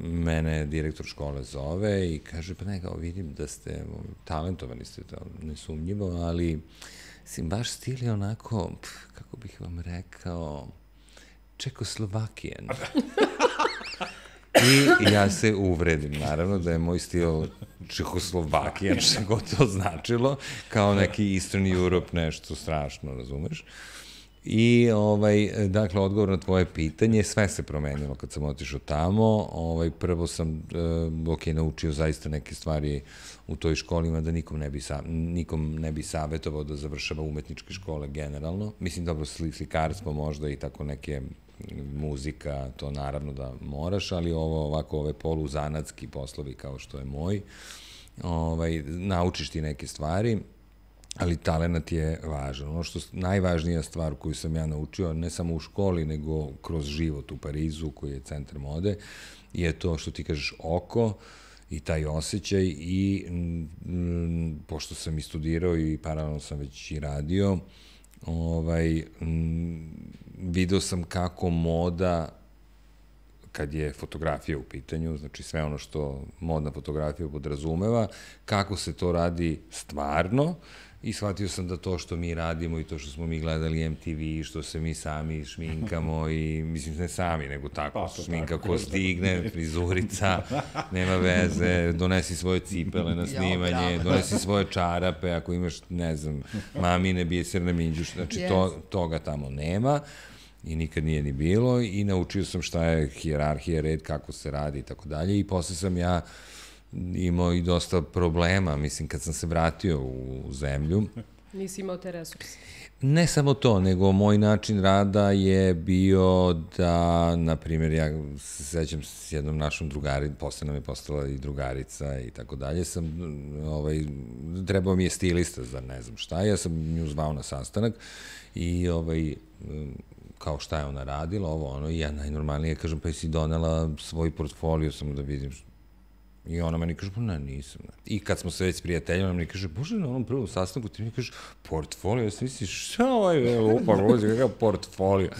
mene direktor škole zove i kaže, pa ne, kao vidim da ste talentovani ste, to nesumnjivo, ali sim, baš stil je onako, pf, kako bih vam rekao, Čekoslovakijan. I ja se uvredim, naravno, da je moj stil Čehoslovakija, što god to značilo, kao neki Eastern Europe, nešto strašno, razumeš? I, ovaj, dakle, odgovor na tvoje pitanje, sve se promenilo kad sam otišao tamo. Ovaj, prvo sam, uh, ok, naučio zaista neke stvari u toj školima da nikom ne bi, sa, nikom ne bi savjetovao da završava umetničke škole generalno. Mislim, dobro, slikarstvo možda i tako neke muzika, to naravno da moraš, ali ovo ovako ove poluzanatski poslovi kao što je moj, ovaj, naučiš ti neke stvari, ali talenat je važan. Ono što najvažnija stvar koju sam ja naučio, ne samo u školi, nego kroz život u Parizu, koji je centar mode, je to što ti kažeš oko i taj osjećaj i m, pošto sam i studirao i paralelno sam već i radio, ovaj, m, video sam kako moda kad je fotografija u pitanju, znači sve ono što modna fotografija podrazumeva, kako se to radi stvarno, i shvatio sam da to što mi radimo i to što smo mi gledali MTV, što se mi sami šminkamo i, mislim, ne sami, nego tako, pa, šminka tako, ko stigne, frizurica, nema veze, donesi svoje cipele na snimanje, donesi svoje čarape, ako imaš, ne znam, mamine, bijeserne minđuš, znači yes. to, toga tamo nema i nikad nije ni bilo i naučio sam šta je hijerarhija, red, kako se radi i tako dalje i posle sam ja uh, imao i dosta problema, mislim, kad sam se vratio u zemlju. Nisi imao te resurse. Ne samo to, nego moj način rada je bio da, na primjer, ja se sećam s jednom našom drugari, posle nam je postala i drugarica i tako dalje, sam, ovaj, trebao mi je stilista za ne znam šta, ja sam nju zvao na sastanak i ovaj, kao šta je ona radila, ovo ono, i ja najnormalnije kažem, pa jesi donela svoj portfolio samo da vidim I ona meni kaže, ne, nisam. Ne. I kad smo se već prijateljima, ona meni kaže, bože, na onom prvom sastanku ti mi kažeš, portfolio, ja sam misliš, šta ovaj, lupa, rođe, kakav portfolio.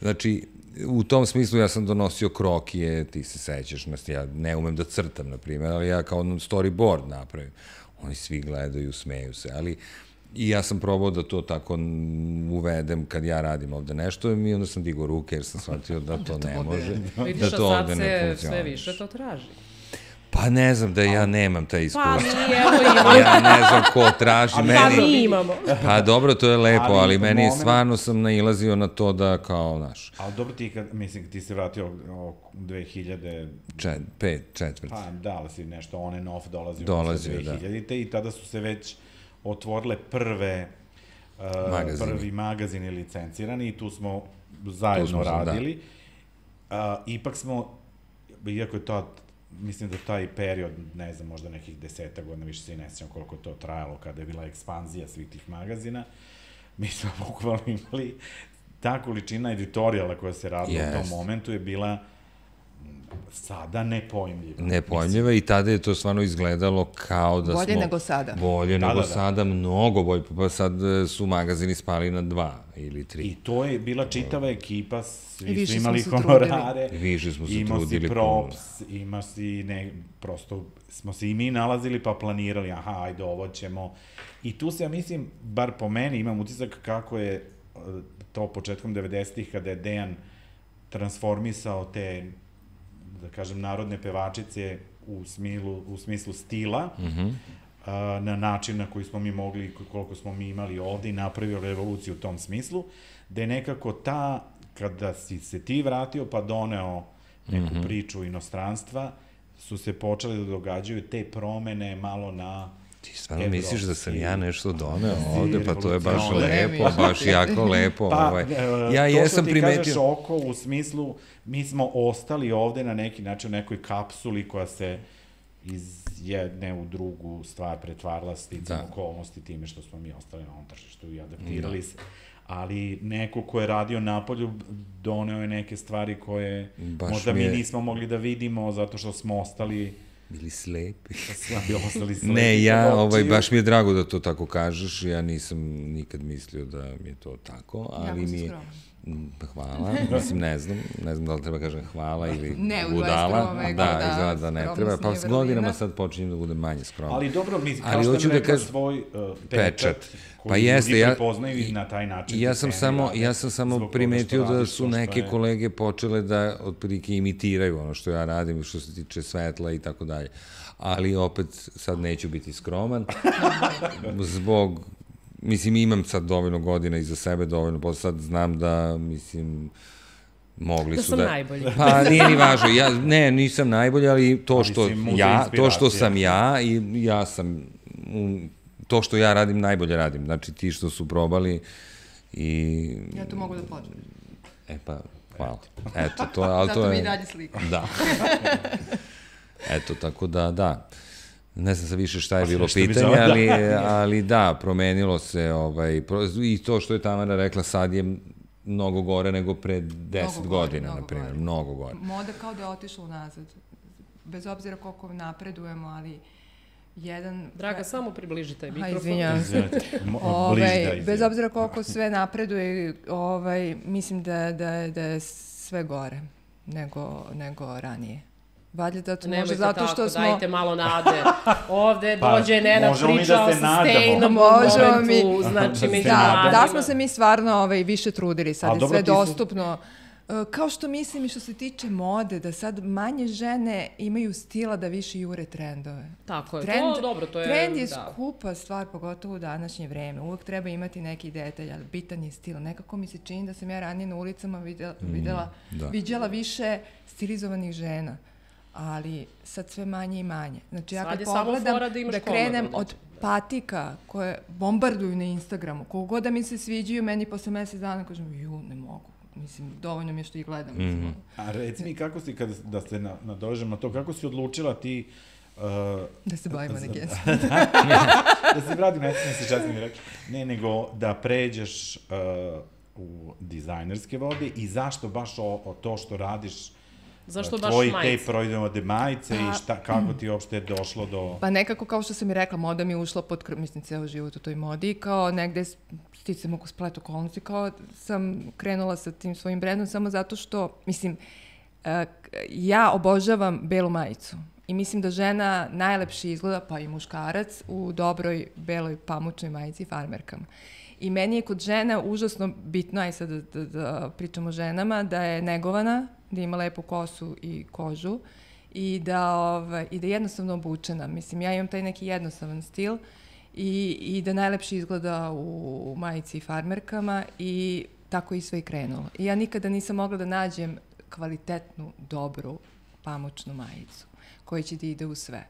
Znači, u tom smislu ja sam donosio krokije, ti se sećaš, ja ne umem da crtam, na primjer, ali ja kao storyboard napravim. Oni svi gledaju, smeju se, ali I ja sam probao da to tako uvedem kad ja radim ovde nešto i onda sam digao ruke jer sam shvatio da to ne može, da to ovde ne funkcioniše. sve više to traži. Pa ne znam da ja nemam taj iskustvo. Pa mi evo imamo. Ja ne znam ko traži meni. Pa mi imamo. Pa dobro, to je lepo, ali, ali meni moment... stvarno sam nailazio na to da kao, naš. Ali dobro ti, kad, mislim, ti se vratio o 2000... Čet, pet, četvrt. Pa da, ali si nešto on and off dolazio, dolazio 2000 da. i tada su se već otvorile prve uh, magazini. prvi magazini licencirani i tu smo zajedno tu smo radili. Da. Uh, ipak smo, iako je to mislim da taj period, ne znam, možda nekih deseta godina, više se i ne sjećam koliko to trajalo kada je bila ekspanzija svih tih magazina, mi smo bukvalno imali ta količina editorijala koja se radila yes. u tom momentu je bila sada nepojmljiva. Nepojmljiva i tada je to stvarno izgledalo kao da bolje smo... Bolje nego sada. Bolje da, nego da, da. sada, mnogo bolje. Pa sad e, su magazini spali na dva ili tri. I to je bila čitava ekipa, svi su imali honorare. I više smo se ima trudili. Ima si props, ima si ne, prosto smo se i mi nalazili pa planirali, aha, ajde ovo ćemo. I tu se, ja mislim, bar po meni, imam utisak kako je e, to početkom 90-ih kada je Dejan transformisao te da kažem, narodne pevačice u, smilu, u smislu stila, mm -hmm. a, na način na koji smo mi mogli, koliko smo mi imali ovde i napravio revoluciju u tom smislu, da je nekako ta, kada si se ti vratio pa doneo neku mm -hmm. priču inostranstva, su se počele da događaju te promene malo na Ti stvarno misliš da sam ja nešto doneo ovde, pa to je baš lepo, baš jako lepo. Pa, ovaj. E, ja jesam primetio... To što ti kažeš oko u smislu, mi smo ostali ovde na neki način u nekoj kapsuli koja se iz jedne u drugu stvar pretvarala sticam da. okolnosti time što smo mi ostali na ovom tržištu i adaptirali da. se. Ali neko ko je radio napolju doneo je neke stvari koje Baš možda mi, je... mi nismo mogli da vidimo zato što smo ostali bili slepi. Slabi ostali slepi. Ne, ja, ovaj, baš mi je drago da to tako kažeš, ja nisam nikad mislio da mi je to tako, ali mi je, Hvala, mislim ne znam, ne znam da li treba kažem hvala ili Ne, u 21. budala. veku, da, da, izgleda da ne treba, pa s godinama sad počinjem da budem manje skroman. Ali dobro, mi, kao Ali što da rekla, kažem- svoj uh, Pečat. pečat, koji Pa jeste, ljudi ja- prepoznaju i na taj način. Ja ti sam samo, ja sam samo primetio da su neke je- kolege počele da otprilike imitiraju ono što ja radim, što se tiče svetla i tako dalje. Ali opet sad neću biti skroman zbog mislim imam sad dovoljno godina iza sebe, dovoljno, posle sad znam da mislim mogli Da su sam da... najbolji. Pa nije ni važno, ja, ne, nisam najbolji, ali to što muzej ja, to što sam ja i ja sam, to što ja radim, najbolje radim. Znači, ti što su probali i... Ja to mogu da potvrdim. E pa, hvala. Eto, to, ali Zato to mi je... i dalje slika. Da. Eto, tako da, da. Ne znam sa više šta je Pa bilo pitanje, da. ali, ali da, promenilo se ovaj, pro- i to što je Tamara rekla sad je mnogo gore nego pre 10 Mnogo gore, godina, na primjer, mnogo gore. Moda kao da je otišla unazad. Bez obzira koliko napredujemo, ali jedan... Draga, samo približi taj mikrofon. bliži da Ovaj, izvinite. bez obzira koliko sve napreduje, ovaj, mislim da, da, da je sve gore nego, nego ranije. Valjda zato, Nemojte može zato tako, što smo... dajte malo nade. Ovde Pa, dođe Nenad možemo mi priča da o sustainable Možemo momentu, mi- znači među Da, da smo se mi stvarno ovaj, više trudili, sad A je sve ti su- dostupno. E, Kao što mislim i što se tiče mode, da sad manje žene imaju stila da više jure trendove. Tako je, Trend, to dobro, to je... trend je da. skupa stvar, pogotovo u današnje vreme. Uvek treba imati neki detalj, ali bitan je stil. Nekako mi se čini da sam ja ranije na ulicama videla, videla, da. viđala više stilizovanih žena ali sad sve manje i manje. Znači ja Sad kad pogledam da imaš krenem od patika koje bombarduju na Instagramu, koliko god da mi se sviđaju, meni posle mesec dana kažem, ju, ne mogu. Mislim, dovoljno mi je što ih gledam. Mm A reci mi kako si, kada, da se na, nadožem na to, kako si odlučila ti uh, Da se bavim manekenstvom. da se vratim, ne smijem se čas mi rekao, ne, nego da pređeš uh, u dizajnerske vode i zašto baš o, o to što radiš Zašto uh, baš tvoji majice? te proizvode majice i šta, kako ti uopšte je došlo do... Pa nekako kao što sam i rekla, moda mi je ušla pod krv, mislim, ceo život u toj modi i kao negde sticam oko splet okolnosti, kao sam krenula sa tim svojim brendom samo zato što, mislim, e, ja obožavam belu majicu. I mislim da žena najlepše izgleda, pa i muškarac, u dobroj beloj pamučnoj majici i farmerkama. I meni je kod žena užasno bitno, aj sad da, da, da pričamo o ženama, da je negovana, da ima lepu kosu i kožu i da, ovaj, i da je jednostavno obučena. Mislim, ja imam taj neki jednostavan stil i, i da najlepše izgleda u majici i farmerkama i tako i sve i krenulo. I ja nikada nisam mogla da nađem kvalitetnu, dobru, pamučnu majicu koja će da ide u sve.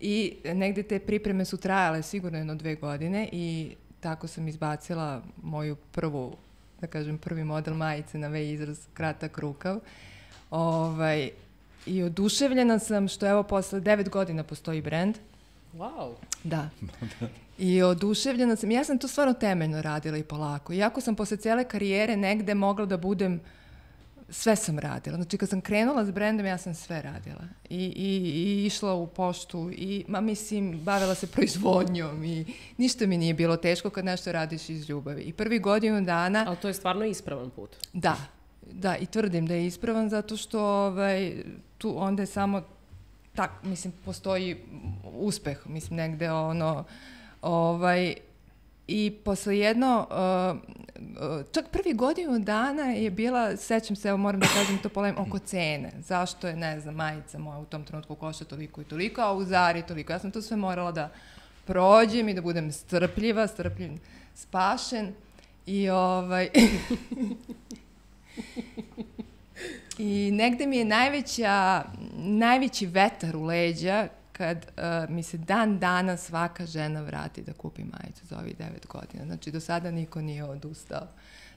I negde te pripreme su trajale sigurno jedno dve godine i tako sam izbacila moju prvu, da kažem, prvi model majice na V izraz kratak rukav. Ovaj, I oduševljena sam što evo posle devet godina postoji brend. Wow. Da. I oduševljena sam. Ja sam to stvarno temeljno radila i polako. Iako sam posle cele karijere negde mogla da budem sve sam radila. Znači, kad sam krenula s brendom, ja sam sve radila. I, i, i išla u poštu i, ma mislim, bavila se proizvodnjom i ništa mi nije bilo teško kad nešto radiš iz ljubavi. I prvi godinu dana... Ali to je stvarno ispravan put. Da, da, i tvrdim da je ispravan zato što ovaj, tu onda je samo tak, mislim, postoji uspeh, mislim, negde ono, ovaj, i posle jedno, uh, uh, čak prvi godinu dana je bila, sećam se, evo moram da kažem to polem, oko cene. Zašto je, ne znam, majica moja u tom trenutku košta toliko i toliko, a u Zari toliko. Ja sam to sve morala da prođem i da budem strpljiva, strpljiv, spašen. I ovaj... I negde mi je najveća, najveći vetar u leđa kad uh, mi se dan dana svaka žena vrati da kupi majicu za ovih devet godina. Znači, do sada niko nije odustao.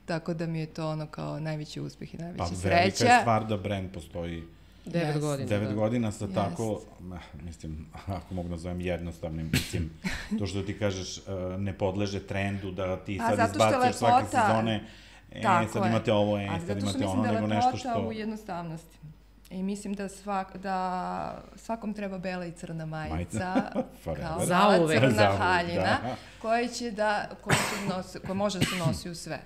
Tako da mi je to ono kao najveći uspeh i najveća Pa sreća. velika je stvar da brand postoji Devet Jeste. godina. devet da. godina sa Jest. tako, mislim, ako mogu nazovem jednostavnim, mislim, to što ti kažeš, uh, ne podleže trendu da ti A, sad zato što izbaciš svake lepota- sezone, e, Tako sad je. imate ovo, e, Ali sad zato što imate mislim ono, da je nego lepota nešto što... u jednostavnosti. I mislim da, svak, da svakom treba bela i crna majica, kao mala crna Zauvek, haljina, da. koja, će da, koja, će nosi, koja može da se nosi u sve.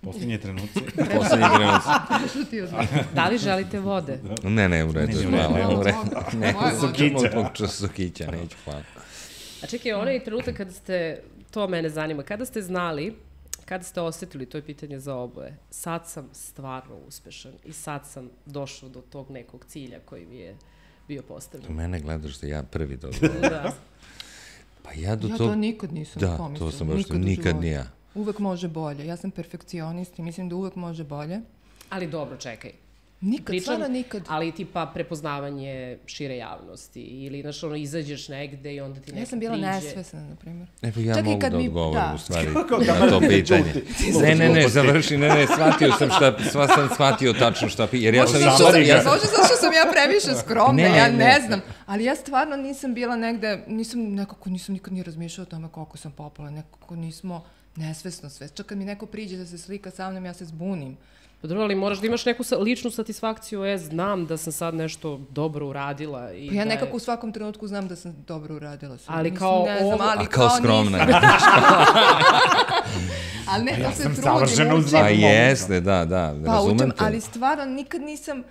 Poslednje trenuci. Poslednji trenutak. Što ti odmah? Da li želite vode? Ne, ne, u redu, Ne, ne, ne, u redu. Ne, sukića. Časokića, neću, hvala. A čekaj, onaj trenutak kada ste, to mene zanima, kada ste znali, kada ste osetili, to je pitanje za oboje, sad sam stvarno uspešan i sad sam došao do tog nekog cilja koji mi je bio postavljen. Mene gledaš da ja prvi odgovorim. Da. Pa ja do Ja tog... to nikad nisam Da, pomislila. to sam baš, nikad, nikad ni ja. Uvek može bolje. Ja sam perfekcionist i mislim da uvek može bolje. Ali dobro, čekaj. Nikad, Pričam, stvarno nikad. ali tipa prepoznavanje šire javnosti ili, znaš, ono, izađeš negde i onda ti neko Ja sam bila priđe. nesvesna, na primjer. Evo ja Čak mogu kad da mi- odgovorim da. u stvari na to pitanje. Ne, ne, ne, završi, ne, ne, shvatio sam šta, sva sam shvatio tačno šta pi, jer ja sam... Možda ja sam možda zato što sam ja previše skromna, Ne, ne, ja ne. ne, znam. Ali ja stvarno nisam bila negde, nisam nekako, nisam nikad ni razmišljala o tome koliko sam popala, nekako nismo nesvesno sve. Čak kad mi neko priđe da se slika sa mnom, ja se zbunim. Pa dobro, ali moraš da imaš neku sa, ličnu satisfakciju, e, znam da sam sad nešto dobro uradila. I Pa ja da je- nekako u svakom trenutku znam da sam dobro uradila sve. Ali Mislim, kao ne znam, ovo- ali A kao skromna. nisam. ali ne, Ja to se sam trudim, savršeno učim. Pa Mogu. jeste, da, da, Pa razumem učim, te. ali stvarno nikad nisam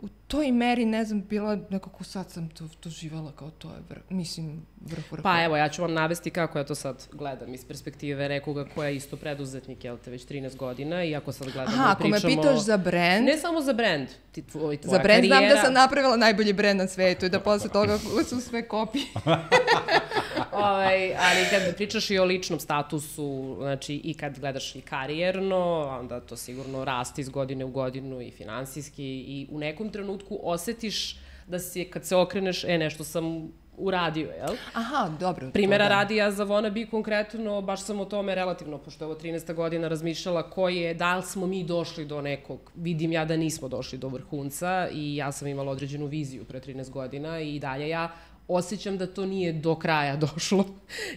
u toj meri, ne znam, bila nekako sad sam to doživala kao to je vrh, mislim, vrh vrh. Pa evo, ja ću vam navesti kako ja to sad gledam iz perspektive nekoga koja je isto preduzetnik, jel te, već 13 godina i ako sad gledamo Aha, i ako me pričamo... pitaš za brand, Ne samo za brand, ti tvoj, tvoja za brand karijera... znam da sam napravila najbolji brand na svetu i da posle toga su sve kopije. ovaj, ali kad pričaš i o ličnom statusu, znači i kad gledaš i karijerno, onda to sigurno raste iz godine u godinu i finansijski i u nekom trenutku osetiš da si, kad se okreneš, e, nešto sam uradio, jel? Aha, dobro. to Primera da. radi ja za Wannabe konkretno, baš sam o tome relativno, pošto je ovo 13. godina razmišljala koji je, da li smo mi došli do nekog, vidim ja da nismo došli do vrhunca i ja sam imala određenu viziju pre 13 godina i dalje ja osjećam da to nije do kraja došlo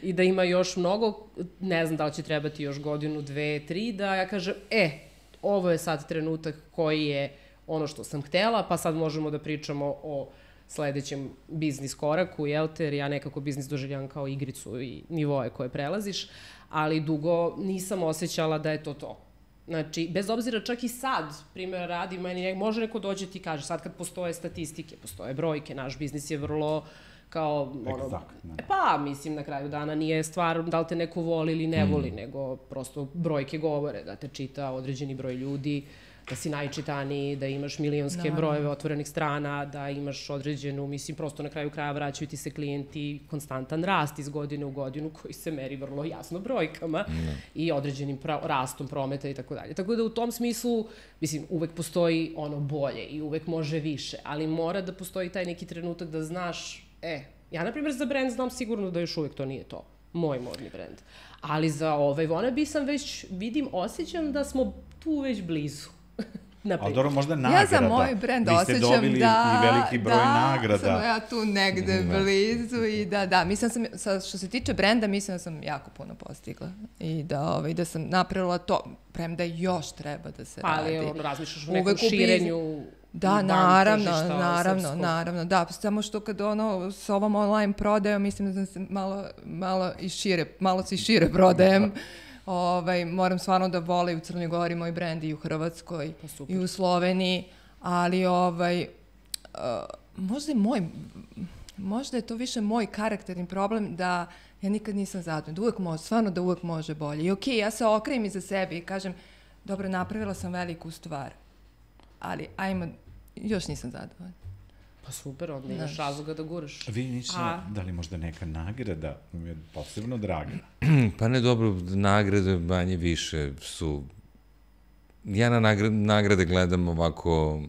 i da ima još mnogo, ne znam da li će trebati još godinu, dve, tri, da ja kažem, e, ovo je sad trenutak koji je ono što sam htela, pa sad možemo da pričamo o sledećem biznis koraku, jel te, jer ja nekako biznis doživljam kao igricu i nivoje koje prelaziš, ali dugo nisam osjećala da je to to. Znači, bez obzira čak i sad, primjer radi, meni ne, može neko dođe ti kaže, sad kad postoje statistike, postoje brojke, naš biznis je vrlo kao ono, Egzaktno. e pa mislim na kraju dana nije stvar da li te neko voli ili ne voli, nego prosto brojke govore da te čita određeni broj ljudi, da si najčitaniji, da imaš milionske brojeve otvorenih strana, da imaš određenu, mislim, prosto na kraju kraja vraćaju ti se klijenti, konstantan rast iz godine u godinu koji se meri vrlo jasno brojkama i određenim pra rastom prometa i tako dalje. Tako da u tom smislu, mislim, uvek postoji ono bolje i uvek može više, ali mora da postoji taj neki trenutak da znaš, e, ja na primjer za brand znam sigurno da još uvek to nije to, moj modni brand. Ali za ovaj wannabe sam već, vidim, osjećam da smo tu već blizu. Na Ali primjer. dobro, možda nagrada. Ja za moj ste osjećam dobili da... i veliki broj da, nagrada. sam ja tu negde blizu i da, da, mislim sam, sa, što se tiče brenda, mislim da sam jako puno postigla i da, ovaj, da sam napravila to, premda još treba da se Pa, ali radi. ono, razmišljaš nekom u biz- širenju Da, naravno, naravno, srpskog. naravno, da, samo što kad ono s ovom online prodajom, mislim da se malo, malo i šire, malo se i šire prodajem. Ovaj, moram stvarno da vole u Crnoj Gori moj brend i u Hrvatskoj Pa super. i u Sloveniji, ali ovaj, uh, možda je moj, možda je to više moj karakterni problem da ja nikad nisam zadovoljna, da uvek može, stvarno da uvek može bolje. I okej, ja se okrenim iza sebe i kažem, dobro, napravila sam veliku stvar, ali ajmo, još nisam zadovoljna. Pa super, onda imaš razloga da guraš. Vi niče, A- da li možda neka nagrada vam je posebno draga? Pa ne dobro, nagrade manje više su... Ja na nagrade, nagrade gledam ovako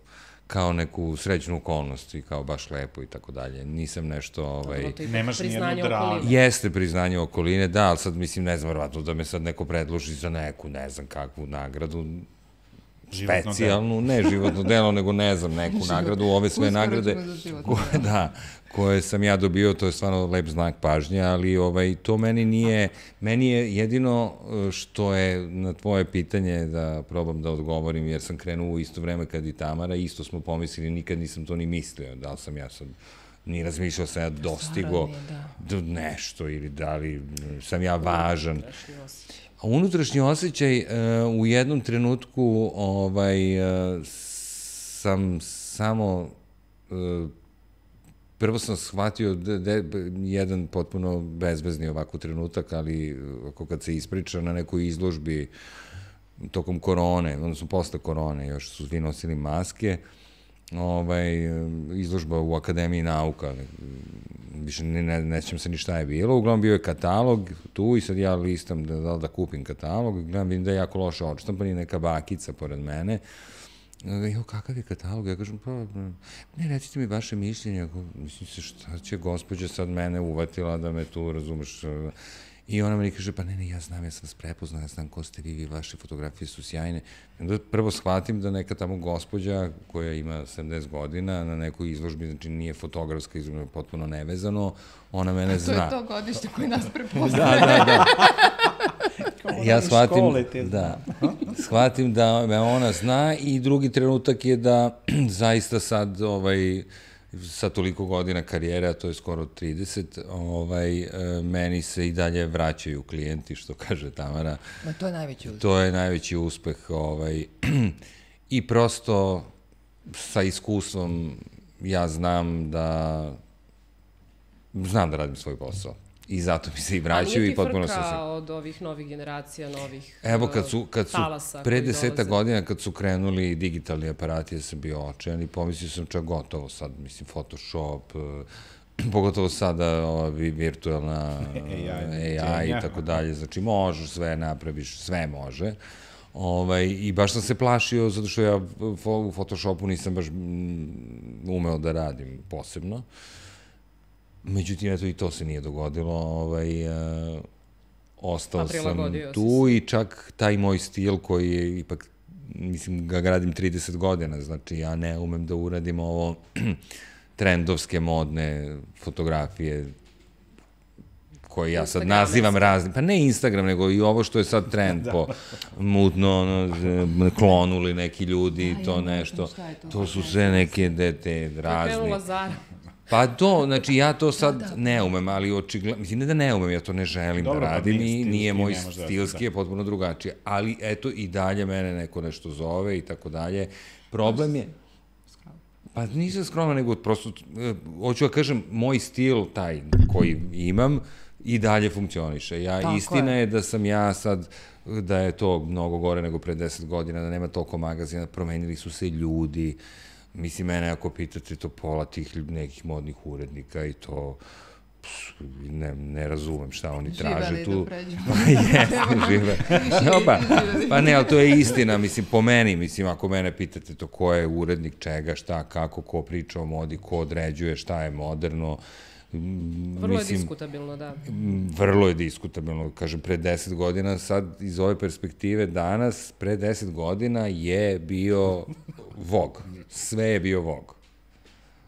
kao neku srećnu okolnost i kao baš lepo i tako dalje. Nisam nešto... Ovaj, Dobro, to je ipak Nemaš nijednu okoline. Jeste priznanje okoline, da, ali sad mislim, ne znam, verovatno da me sad neko predloži za neku, ne znam kakvu nagradu, Životno specijalnu, ne životno delo, nego ne znam, neku nagradu, ove sve nagrade, koje, da, koje sam ja dobio, to je stvarno lep znak pažnje, ali ovaj, to meni nije, meni je jedino e, što je na tvoje pitanje da probam da odgovorim, jer sam krenuo u isto vreme kad i Tamara, isto smo pomislili, nikad nisam to ni mislio, da li sam ja sad ni razmišljao sam ja dostigo nije, da. nešto ili da li sam ja važan. A unutrašnji osjećaj uh, u jednom trenutku ovaj, uh, sam samo uh, prvo sam shvatio da, da jedan potpuno bezbezni ovako trenutak, ali ako kad se ispriča na nekoj izložbi tokom korone, odnosno posle korone, još su svi nosili maske, ovaj, izložba u Akademiji nauka, više ne, ne, nećem se ni šta je bilo, uglavnom bio je katalog tu i sad ja listam da, da, da kupim katalog, gledam vidim da je jako loše odštampan i neka bakica pored mene, Jo, kakav je katalog? Ja kažem, pa, ne, recite mi vaše mišljenje. Mislim se, šta će gospođa sad mene uvatila da me tu, razumeš, I ona mi kaže, pa ne, ne, ja znam, ja sam vas prepoznao, ja znam ko ste vi, vi vaše fotografije su sjajne. I onda prvo shvatim da neka tamo gospođa koja ima 70 godina na nekoj izložbi, znači nije fotografska izložba, potpuno nevezano, ona mene zna. To je to godište koje nas prepoznaje. da, da, da. ja shvatim, da, shvatim da me ona zna i drugi trenutak je da zaista sad ovaj, sa toliko godina karijere, a to je skoro 30, ovaj, e, meni se i dalje vraćaju klijenti, što kaže Tamara. Ma to je najveći uspeh. To je najveći uspeh. Ovaj, I prosto sa iskustvom ja znam da znam da radim svoj posao i zato mi se i vraćaju i potpuno se... A nije ti frka od ovih novih generacija, novih Evo kad su, kad su pre deseta godina kad su krenuli digitalni aparati, ja sam bio očajan i pomislio sam čak gotovo sad, mislim, Photoshop, eh, pogotovo sada ova virtualna AI, AI i tako dalje, znači možeš sve napraviš, sve može. Ovaj, I baš sam se plašio, zato što ja u Photoshopu nisam baš mm, umeo da radim posebno. Uh, Međutim, eto i to se nije dogodilo. Ovaj, uh, ostao sam tu i čak taj moj stil koji je ipak, mislim, ga gradim 30 godina, znači ja ne umem da uradim ovo trendovske modne fotografije koje ja sad nazivam raznim, pa ne Instagram, nego i ovo što je sad trend da. po mutno, ono, klonuli neki ljudi, to nešto, to su sve neke dete razni. To je Zara. Pa to, znači ja to sad da, da. ne umem, ali očigledno, mislim ne da ne umem, ja to ne želim da Dobro, da radim i nije moj da stilski, je potpuno drugačije, ali eto i dalje mene neko nešto zove i tako dalje. Problem je, Pa nisam skromno, nego prosto, e, hoću da kažem, moj stil, taj koji imam, i dalje funkcioniše. Ja, Tako istina je. je da sam ja sad, da je to mnogo gore nego pre 10 godina, da nema toliko magazina, promenili su se ljudi, uh, Mislim, mene ako pitate to pola tih nekih modnih urednika i to ne, ne razumem šta oni traže tu. Žive ali da Jeste, žive. No, pa, pa ne, ali to je istina, mislim, po meni, mislim, ako mene pitate to ko je urednik čega, šta, kako, ko priča o modi, ko određuje šta je moderno, Vrlo mislim, je diskutabilno, da. Vrlo je diskutabilno. Kažem, pre deset godina, sad iz ove perspektive danas, pre deset godina je bio Vog. Sve je bio Vog.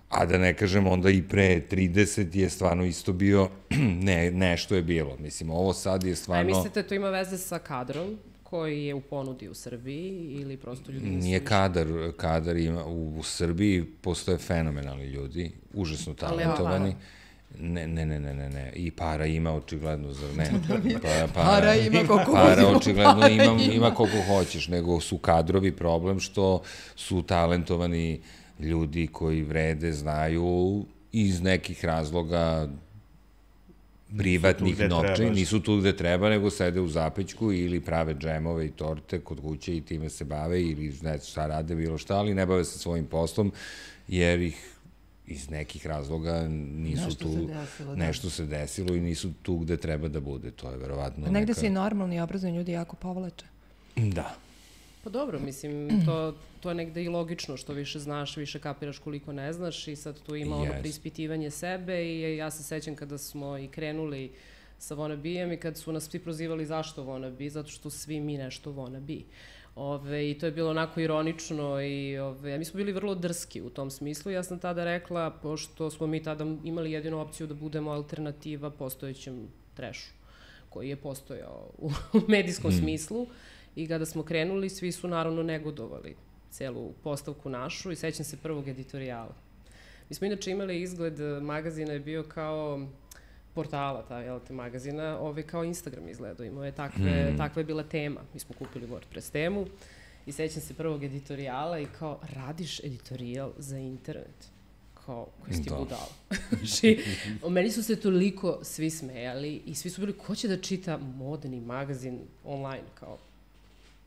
A da ne kažem, onda i pre 30 je stvarno isto bio, ne, nešto je bilo. Mislim, ovo sad je stvarno... A mislite, to ima veze sa kadrom? koji je u ponudi u Srbiji ili prosto ljudi nisu Nije kadar, kadar ima, u, u Srbiji postoje fenomenalni ljudi, užasno talentovani. Ali, Ne, ne, ne, ne, ne, ne. I para ima očigledno, zar ne? Pa, para, para ima koliko Para očigledno para ima, ima. ima koliko hoćeš, nego su kadrovi problem što su talentovani ljudi koji vrede, znaju iz nekih razloga privatnih noći, nisu tu gde treba, nego sede u zapećku ili prave džemove i torte kod kuće i time se bave ili ne šta rade, bilo šta, ali ne bave se svojim poslom, jer ih iz nekih razloga nisu nešto tu, se desilo, da. nešto se desilo i nisu tu gde treba da bude. To je verovatno pa negde neka... se i normalni obrazovani ljudi jako povlače. Da. Pa dobro, mislim, to, to je negde i logično, što više znaš, više kapiraš koliko ne znaš i sad tu ima yes. ono prispitivanje sebe i ja se sećam kada smo i krenuli sa Wannabe-em i kad su nas svi prozivali zašto Wannabe, zato što svi mi nešto Wannabe. Ove, I to je bilo onako ironično i ove, mi smo bili vrlo drski u tom smislu. Ja sam tada rekla, pošto smo mi tada imali jedinu opciju da budemo alternativa postojećem trešu koji je postojao u, medijskom mm. smislu i kada smo krenuli, svi su naravno negodovali celu postavku našu i sećam se prvog editorijala. Mi smo inače imali izgled, magazina je bio kao portala, ta, jel te, magazina, ovaj, kao Instagram izgledao. Imao je takve, mm. takva je bila tema. Mi smo kupili WordPress temu i sećam se prvog editorijala i kao, radiš editorijal za internet kao, koji si ti Da. budala. Znači, o meni su se toliko svi smejali i svi su bili, ko će da čita modni magazin online, kao,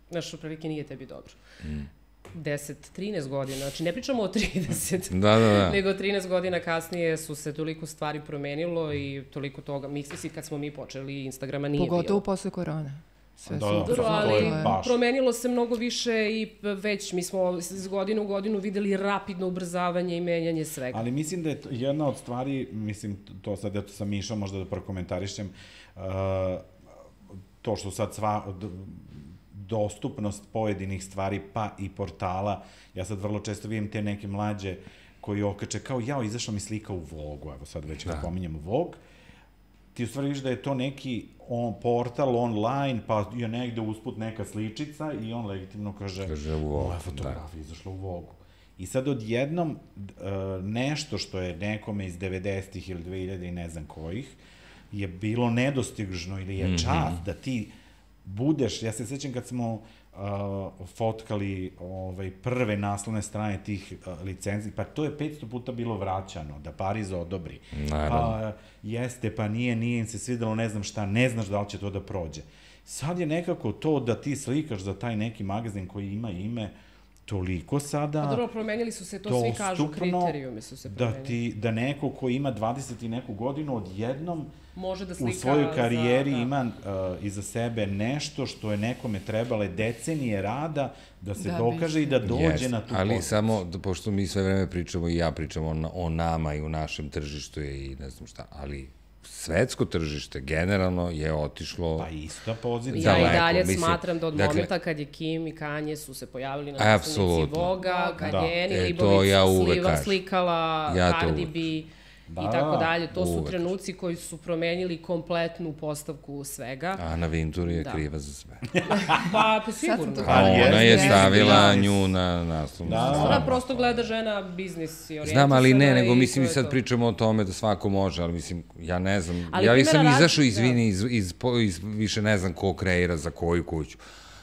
znaš, u prilike nije tebi dobro. Mm. 10, 13 godina, znači ne pričamo o 30, Da, da, da. nego 13 godina kasnije su se toliko stvari promenilo i toliko toga, misli si kad smo mi počeli, Instagrama nije Pogotovo bilo. posle korone. Sve Da, da. To je ali baš. promenilo se mnogo više i već mi smo iz godine u godinu videli rapidno ubrzavanje i menjanje svega. Ali mislim da je to jedna od stvari, mislim, to sad eto sam išao možda da prokomentarišem, uh, to što sad sva, dostupnost pojedinih stvari, pa i portala, ja sad vrlo često vidim te neke mlađe koji okače kao, jao, izašla mi slika u Vogu, evo sad već da. pominjem Vog, ti u stvari vidiš da je to neki on, portal online, pa je negde usput neka sličica i on legitimno kaže, Kaže, u Vogu, moja fotografija izašla u Vogu. I sad odjednom uh, nešto što je nekome iz 90-ih ili 2000 i ne znam kojih, je bilo nedostižno ili je čast da ti budeš, ja se sećam kad smo uh, fotkali ovaj, prve naslovne strane tih uh, licenci, pa to je 500 puta bilo vraćano, da Pariz odobri. Naravno. Pa jeste, pa nije, nije im se svidelo, ne znam šta, ne znaš da li će to da prođe. Sad je nekako to da ti slikaš za taj neki magazin koji ima ime, toliko sada Pa dobro, promenili su se, to svi kažu, kriterijumi su se da promenili. ti da neko ko ima 20 i neku godinu odjednom Može da u slika svojoj karijeri za, da. ima uh, iza sebe nešto što je nekome trebale decenije rada da se Da dokaže bi i da dođe Jeste, na tu ali poziciju. samo, da, pošto mi sve vreme pričamo i ja pričamo o, o nama i u našem tržištu i ne znam šta, ali svetsko tržište generalno je otišlo... Pa ista pozicija. Ja i daleko, dalje mislim, smatram da od dakle- momenta kad je Kim i Kanye su se pojavili na Apsolutno. Voga, kad Da. je Eni E, Libović ja uvek sliva, kažem. slikala Ja Cardi. B Da, i tako da, dalje. To su uvek. trenuci koji su promenili kompletnu postavku svega. Ana Vintur je Da. kriva za sve. Pa, pa sigurno. to A Ali ona je stavila jeste. nju na naslovnu Da, stranu. Ona prosto gleda žena biznis i Znam, ali ne, nego i mislim to mi je sad to. pričamo o tome da svako može, ali mislim, ja ne znam. Ali ja sam izašao, da. izvini, iz, iz, po- iz, više ne znam ko kreira za koju kuću.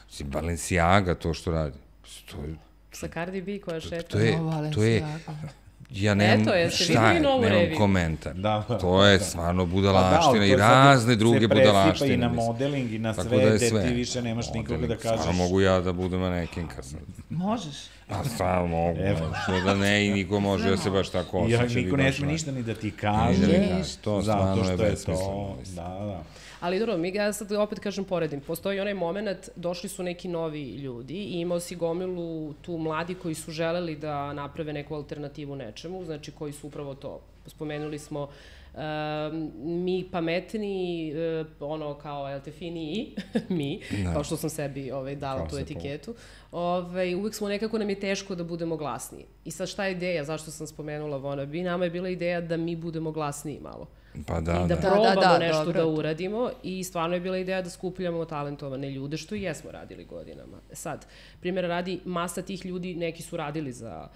Mislim, Balenciaga to što radi. To je, Sa Cardi B koja šeta. to je, to je, Balenciaga. Ja nemam, Eto, jeste šta je, novu nemam reviju? komentar. Da, da, to je da. stvarno Pa budalaština to i sad razne druge se presipa budalaštine. i na modeling i na Tako sve, da je gde sve. ti više nemaš nikoga da Modeling, kažeš. Stvarno mogu ja da budem manekinka sad. Možeš. A stvarno mogu, Evo. što da ne i niko može da se baš tako I ja, osjeća. niko ne sme ne. ništa ni da ti Ni kaže. da mi kaže, to stvarno zato je što je besmisleno, to, da, da. Ali dobro, mi ga sad opet kažem poredim. Postoji onaj moment, došli su neki novi ljudi i imao si gomilu tu mladi koji su želeli da naprave neku alternativu nečemu, znači koji su upravo to. Spomenuli smo um, mi pametni, uh, ono kao, jel te, finiji, mi, kao što sam sebi ovaj, dala Kao tu etiketu, ovaj, uvek smo nekako nam je teško da budemo glasniji. I sad šta je ideja, zašto sam spomenula Wannabe? Nama je bila ideja da mi budemo glasniji malo Pa da, i da, da. Da, probamo da, da, nešto dobro. da uradimo i stvarno je bila ideja da skupljamo talentovane ljude, što i jesmo radili godinama. Sad, primjera radi, masa tih ljudi, neki su radili za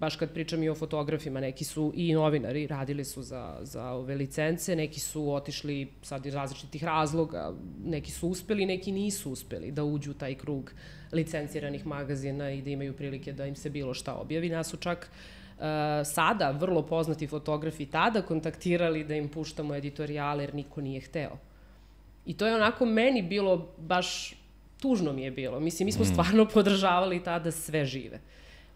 baš kad pričam i o fotografima, neki su i novinari, radili su za, za ove licence, neki su otišli sad iz različitih razloga, neki su uspeli, neki nisu uspeli da uđu u taj krug licenciranih magazina i da imaju prilike da im se bilo šta objavi. Nas su čak uh, sada vrlo poznati fotografi tada kontaktirali da im puštamo editorijale jer niko nije hteo. I to je onako meni bilo baš tužno mi je bilo. Mislim, mi smo stvarno podržavali tada sve žive.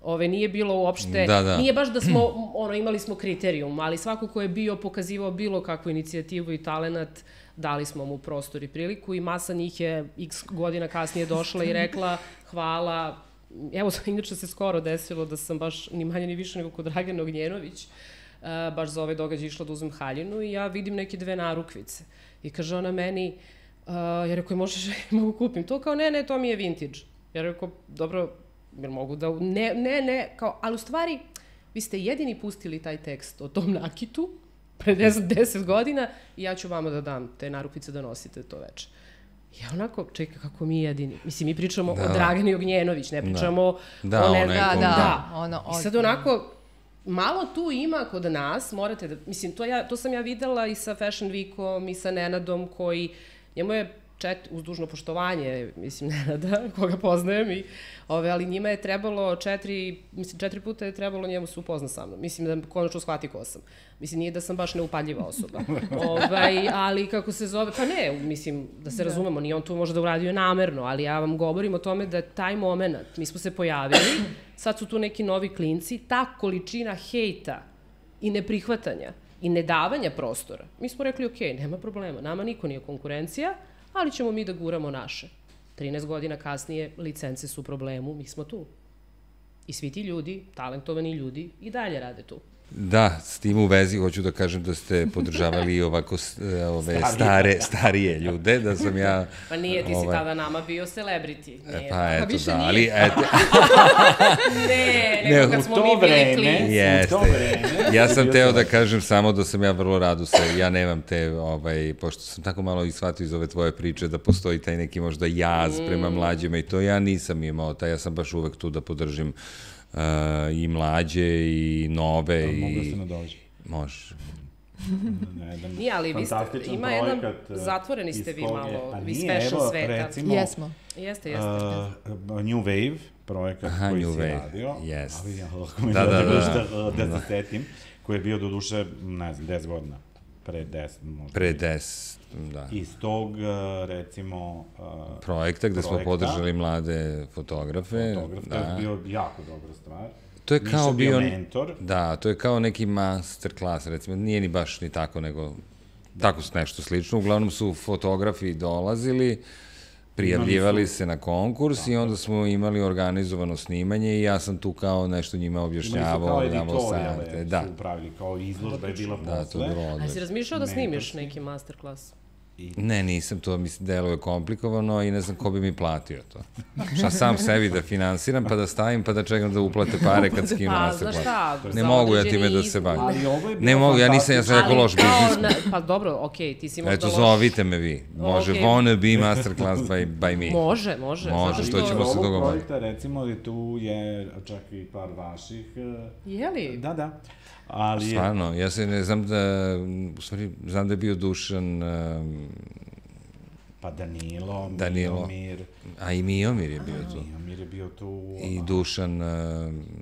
Ove, nije bilo uopšte, Da, da. nije baš da smo, ono, imali smo kriterijum, ali svako ko je bio, pokazivao bilo kakvu inicijativu i talenat, dali smo mu prostor i priliku i masa njih je x godina kasnije došla i rekla hvala, evo, inače se skoro desilo da sam baš ni manje ni više nego kod Dragana Ognjenović, uh, baš za ovaj događaj išla da uzmem haljinu i ja vidim neke dve narukvice. I kaže ona meni, uh, ja rekao, možeš, mogu kupim to? Kao, ne, ne, to mi je vintage. Ja rekao, dobro, jer mogu da... Ne, ne, ne, kao, ali u stvari, vi ste jedini pustili taj tekst o tom nakitu, pre 10, 10 godina, i ja ću vama da dam te narukvice da nosite to veče. Ja onako, čekaj, kako mi jedini. Mislim, mi pričamo Da. o Dragani Ognjenović, ne pričamo Da, o o ne nekom, Da, da, da. ono, I sad onako, malo tu ima kod nas, morate da, mislim, to, ja, to sam ja videla i sa Fashion Weekom i sa Nenadom koji, njemu je čet, uz dužno poštovanje, mislim, Nenada, koga poznajem, i, ove, ali njima je trebalo četiri, mislim, četiri puta je trebalo njemu se upozna sa mnom. Mislim, da konačno shvati ko sam. Mislim, nije da sam baš neupadljiva osoba. ovaj, ali kako se zove, pa ne, mislim, da se razumemo, nije on tu možda uradio namerno, ali ja vam govorim o tome da taj moment, mi smo se pojavili, sad su tu neki novi klinci, ta količina hejta i neprihvatanja i nedavanja prostora. Mi smo rekli, ok, nema problema, nama niko nije konkurencija, ali ćemo mi da guramo naše. 13 godina kasnije licence su u problemu, mi smo tu. I svi ti ljudi, talentovani ljudi, i dalje rade tu. Da, s tim u vezi hoću da kažem da ste podržavali i ovako e, ove stare, starije ljude, da sam ja... Pa nije, ti ovaj, si tada nama bio celebrity. Ne, pa eto, da, nije. ali eto... ne, nego ne, kad smo mi bili klinci. Jeste. Ja sam teo da kažem samo da sam ja vrlo rado se, ja nemam te, ovaj, pošto sam tako malo ishvatio iz ove tvoje priče da postoji taj neki možda jaz mm. prema mlađima i to ja nisam imao, taj ja sam baš uvek tu da podržim uh, i mlađe i nove. Da, i... mogu da se nadođe. Može. ne, jedan Nije, ali vi ste, ima jedan, uh, zatvoreni ste vi malo, vi s fashion sveta. Recimo, Jesmo. Jeste, jeste. Uh, New Wave, projekat Aha, koji New si Wave. radio. Yes. Ali ja lako mi da, da, da, da, da, da se setim, koji je bio do duše, ne znam, 10 godina. Pre 10, možda. Pre 10, da. Iz tog, uh, recimo... Uh, projekta gde projekta, smo podržali mlade fotografe. Fotograf, da. to je bio jako dobra stvar. To je kao bio, bio mentor. Da, to je kao neki master klas, recimo, nije ni baš ni tako, nego tako nešto slično. Uglavnom su fotografi dolazili, prijavljivali se na konkurs i onda smo imali organizovano snimanje i ja sam tu kao nešto njima objašnjavao, davao savete. Da. Su pravili, kao izložba je bila posle. Da, to je bilo odlično. A si razmišljao da snimiš neki masterclass? I... Ne, nisam, to mi se deluje komplikovano i ne znam ko bi mi platio to. Šta sam sebi da finansiram, pa da stavim, pa da čekam da uplate pare kad skinu pa, master class. Šta, ne mogu ja time da se bavim. Ali ovo je ne mogu, ja nisam, ja sam rekao loš biznis. Pa dobro, okej, okay, ti si možda Eto, loš. Eto, zovite me vi. Može, okay. wanna be masterclass by, by me. Može, može. Može, što ćemo se dogovoriti. Ovog projekta, recimo, tu je čak i par vaših... Jeli? Da, da. Ali Stvarno, ja se ne znam da, u stvari, znam da je bio Dušan... Um, pa Danilo, Danilo, Miomir. A i Miomir je bio tu. Miomir je bio tu. I Dušan... Uh,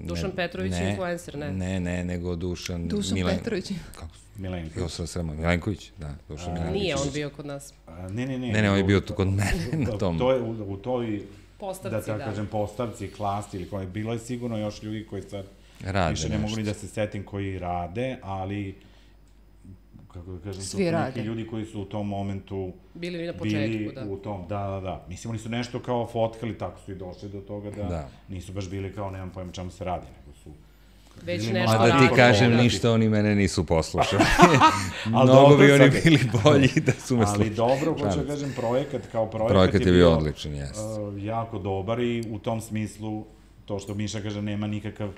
Dušan ne, Petrović, ne, influencer, ne? Ne, ne, nego Dušan... Dušan Milen, Petrović. Kako? Milenković. Jo, sam srema. Milenković, da. Dušan Milenković. Nije on bio kod nas. A, ne, ne, ne. Ne, ne, on je bio tu kod mene na tom. To je u, u toj postavci, da da. kažem, postavci, klasti ili koje, bilo je sigurno još ljudi koji sad rade više ne mogu ni da se setim koji rade, ali kako da kažem, Svi to rade. neki ljudi koji su u tom momentu bili na početku, bili da. u tom, da, da, da. Mislim, oni su nešto kao fotkali, tako su i došli do toga da, da. nisu baš bili kao, nemam pojma čemu se radi, nego su Već nešto A da ti kažem toga. ništa, oni mene nisu poslušali. Mnogo bi oni bili bolji da su me slušali. Ali dobro, hoću da kažem, projekat kao projekat, projekat je, je bio odličan, jes. Uh, jako dobar i u tom smislu, to što Miša kaže, nema nikakav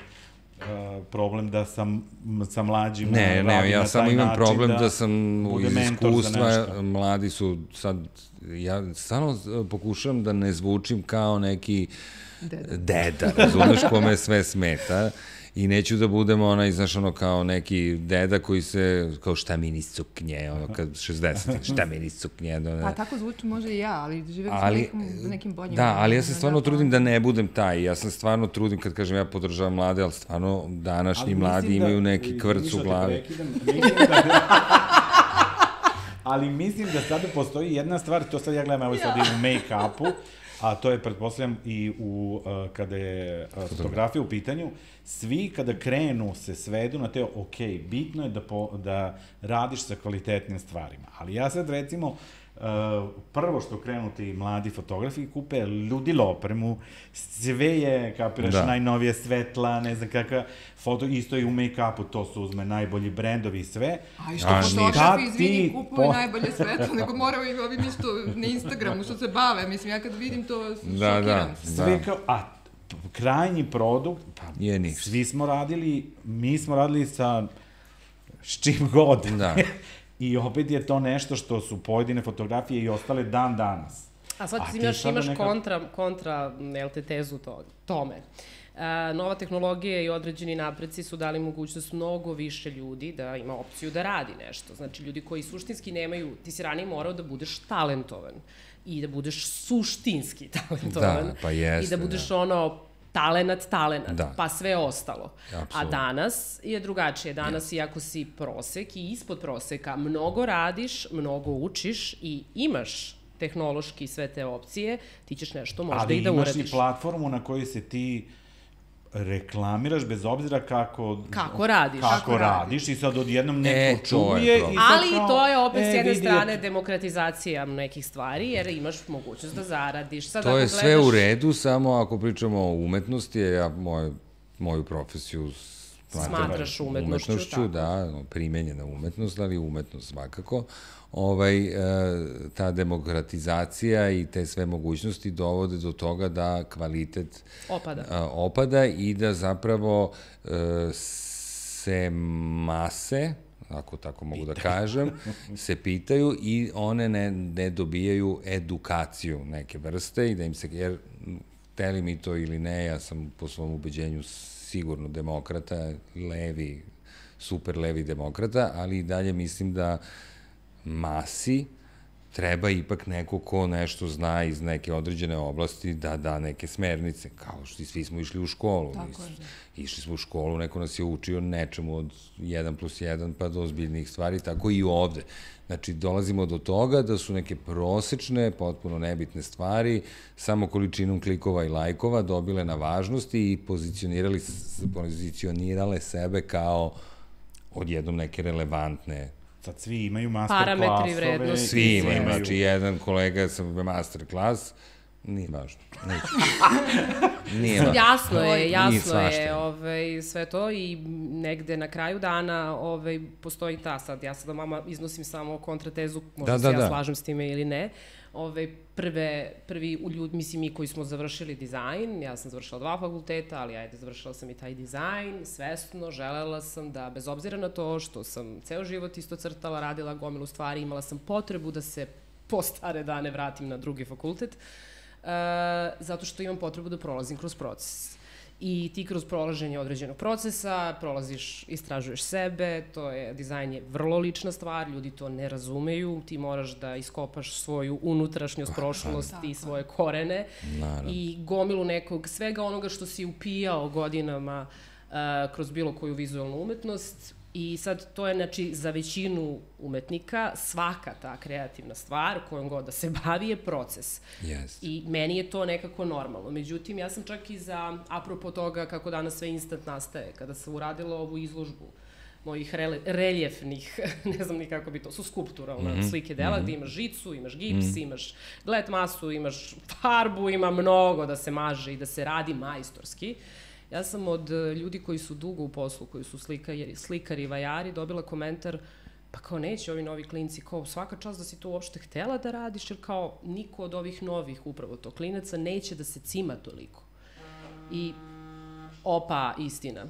problem da sam sa mlađima Ne, ne, ja samo imam problem da, da sam iz iskustva, mladi su sad, ja stvarno pokušavam da ne zvučim kao neki deda, deda razumeš kome sve smeta i neću da budem onaj, znaš, ono, kao neki deda koji se, kao šta mi ni cuknje, ono, kad 60, šta mi ni cuknje. Da, Pa tako zvuči može i ja, ali živim ali, nekim, nekim boljim. Da, ali ja se stvarno da, trudim da ne budem taj, ja sam stvarno trudim, kad kažem ja podržavam mlade, ali stvarno današnji mladi da, imaju neki kvrc u glavi. Ali mislim da sada postoji jedna stvar, to sad ja gledam, evo sad i u make-upu, a to je, pretpostavljam, i u, uh, kada je uh, fotografija u pitanju, svi kada krenu se svedu na te, ok, bitno je da, po, da radiš sa kvalitetnim stvarima. Ali ja sad, recimo, Uh, prvo što krenu ti mladi fotografi kupe ludilo opremu, sve je, kapiraš, da. najnovije svetla, ne znam kakva, foto, isto i u make-upu, to su uzme najbolji brendovi i sve. A i što A, fotografi, izvini, kupuju po... najbolje svetlo, nego moraju i ovim isto na Instagramu što se bave, mislim, ja kad vidim to, da, šokiram da. Sve da. kao, a krajnji produkt, pa, je niš. svi smo radili, mi smo radili sa s čim god. Da. I opet je to nešto što su pojedine fotografije i ostale dan danas. A sad A ti imaš, imaš neka- kontra, kontra jel te, tezu to, tome. E, nova tehnologija i određeni napreci su dali mogućnost mnogo više ljudi da ima opciju da radi nešto. Znači, ljudi koji suštinski nemaju, ti si ranije morao da budeš talentovan i da budeš suštinski talentovan. Da, pa jeste, I da budeš ono talenat, talenat, Da. pa sve ostalo. A Apsolutno. danas je drugačije. Danas, iako si prosek i ispod proseka, mnogo radiš, mnogo učiš i imaš tehnološki sve te opcije, ti ćeš nešto možda Ali i da imaš uradiš. i platformu na kojoj se ti reklamiraš bez obzira kako... Kako radiš. Kako, Kako radiš i sad odjednom neko E, to je čuje i Ali kao, to je opet e, s jedne vidi, strane demokratizacija nekih stvari, jer imaš mogućnost da zaradiš. Sad, To je gledaš, sve u redu, samo ako pričamo o umetnosti, ja moj, moju profesiju Smatraš umetnošću, tako. da, primenjena umetnost, ali umetnost svakako. Ovaj, e, ta demokratizacija i te sve mogućnosti dovode do toga da kvalitet Opada. a, opada i da zapravo e, se mase, ako tako mogu da kažem, se pitaju i one ne, ne dobijaju edukaciju neke vrste i da im se, jer teli mi to ili ne, ja sam po svom ubeđenju sigurno demokrata, levi, super levi demokrata, ali i dalje mislim da masi treba ipak neko ko nešto zna iz neke određene oblasti da da neke smernice, kao što i svi smo išli u školu. Tako je, Išli smo u školu, neko nas je učio nečemu od 1 plus 1 pa do ozbiljnih stvari, tako i ovde. Znači, dolazimo do toga da su neke prosečne, potpuno nebitne stvari, samo količinom klikova i lajkova dobile na važnosti i pozicionirali, pozicionirale sebe kao odjednom neke relevantne Sad svi imaju master Parametri klasove. vrednosti. i Svi imaju, znači jedan kolega sa master klas, nije važno, neću. Nije važno. Jasno je, jasno je ovaj, sve to i negde na kraju dana ovaj, postoji ta sad, ja sad vama iznosim samo kontratezu, možda Da, se da, ja da. slažem s time ili ne, Ove, prve, prvi u ljud, mislim, mi koji smo završili dizajn, ja sam završila dva fakulteta, ali ajde, završila sam i taj dizajn, svesno, želela sam da, bez obzira na to što sam ceo život isto crtala, radila gomilu stvari, imala sam potrebu da se po stare dane vratim na drugi fakultet, uh, zato što imam potrebu da prolazim kroz proces. I ti kroz prolaženje određenog procesa prolaziš, istražuješ sebe, to je, dizajn je vrlo lična stvar, ljudi to ne razumeju, ti moraš da iskopaš svoju unutrašnjost, prošlost i svoje korene Naravno. i gomilu nekog, svega onoga što si upijao godinama uh, kroz bilo koju vizualnu umetnost I sad to je znači za većinu umetnika svaka ta kreativna stvar kojom god da se bavi je proces. Yes. I meni je to nekako normalno. Međutim, ja sam čak i za, apropo toga kako danas sve instant nastaje, kada sam uradila ovu izložbu mojih rele, reljefnih, ne znam ni kako bi to, su skulpturalne mm -hmm. slike dela, mm -hmm. gde imaš žicu, imaš gips, mm -hmm. imaš glet masu, imaš farbu, ima mnogo da se maže i da se radi majstorski. Ja sam od e, ljudi koji su dugo u poslu, koji su slikari, slikari, vajari, dobila komentar pa kao neće ovi novi klinci, kao svaka čast da si to uopšte htela da radiš, jer kao niko od ovih novih, upravo to klinaca, neće da se cima toliko. I opa, istina.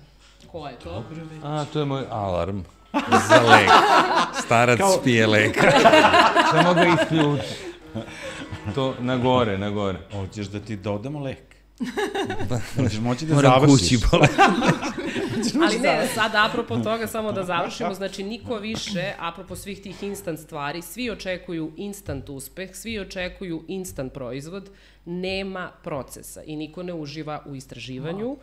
Ko je to? A, to je moj alarm za lek. Starac Kao- pije lek. Samo ga isključi. To na gore, na gore. Hoćeš da ti dodamo lek? Hoćeš moći da Moram završiš? kući pola. Ali ne, sad apropo toga samo da završimo, znači niko više, apropo svih tih instant stvari, svi očekuju instant uspeh, svi očekuju instant proizvod, nema procesa i niko ne uživa u istraživanju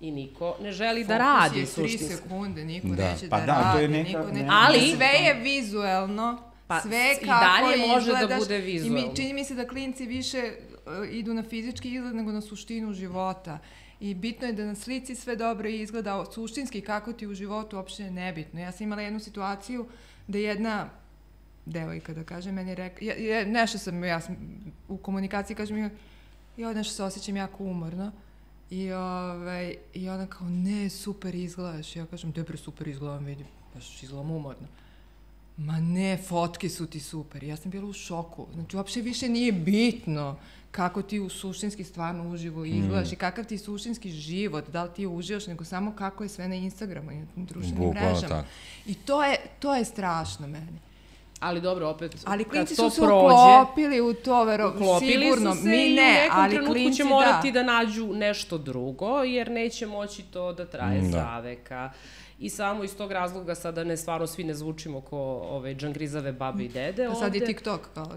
i niko ne želi da radi Fokus je tri suštinski. sekunde, niko Da. neće Pa da, da, radi, to je neka- niko ne- Ali- Sve je vizuelno, Pa, sve i dalje može da izgledaš. bude I vizuelno. mi, čini mi se da klinci više uh, idu na fizički izgled nego na suštinu života. I bitno je da na slici sve dobro izgleda, a suštinski kako ti u životu uopšte je nebitno. Ja sam imala jednu situaciju da jedna devojka, da kažem, meni je rekla, ja, ja, nešto sam, ja sam u komunikaciji kažem, ja, ja nešto se osjećam jako umorno. I, ovaj, I ona kao, ne, super izgledaš. Ja kažem, dobro, super izgledam, vidi, baš izgledam umorno. Ma ne, fotke su ti super. Ja sam bila u šoku. Znači, uopšte više nije bitno kako ti u suštinski stvarno uživo izgledaš i kakav ti suštinski život, da li ti uživaš, nego samo kako je sve na Instagramu i na društvenim Bukvalno mrežama. tako. I to je, to je strašno meni. Ali dobro, opet, Ali kad klinci to su se prođe, uklopili u to, vero, uklopili sigurno. su se Mi i ne, u nekom ali trenutku klinci će da. morati da. nađu nešto drugo, jer neće moći to da traje Da. zaveka. I samo iz tog razloga sada ne stvarno svi ne zvučimo ko ove džangrizave babe i dede. Pa sad je. TikTok kao...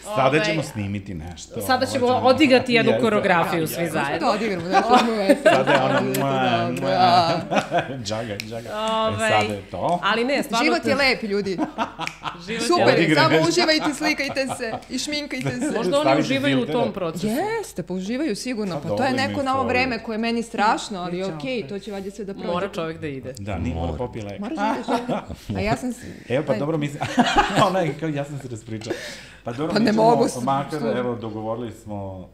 Mm. Sada Ovaj, ćemo snimiti nešto. Sada ćemo odigrati jednu koreografiju svi zajedno. Da odigramo, da ćemo veseli. Sada je ono, Da, da, da. džaga, džaga. E, sada je to. Ali ne, stvarno... Život je lep, ljudi. život je Super, je, samo uživajte, slikajte se i šminkajte se. Možda oni Stavite uživaju u tom procesu. Jeste, pa uživaju sigurno. Pa to je neko novo vreme koje je meni strašno, ali okej, to će valjda sve da prođe. Mora čovjek da ide. Da, nije mora popije lek. Moraš da. A ja sam... Evo, pa Aj, dobro, mislim, ona je kao, ja sam se raspričao. Pa dobro, Pa mi ne ćemo, mogu s- makar, što? evo, dogovorili smo,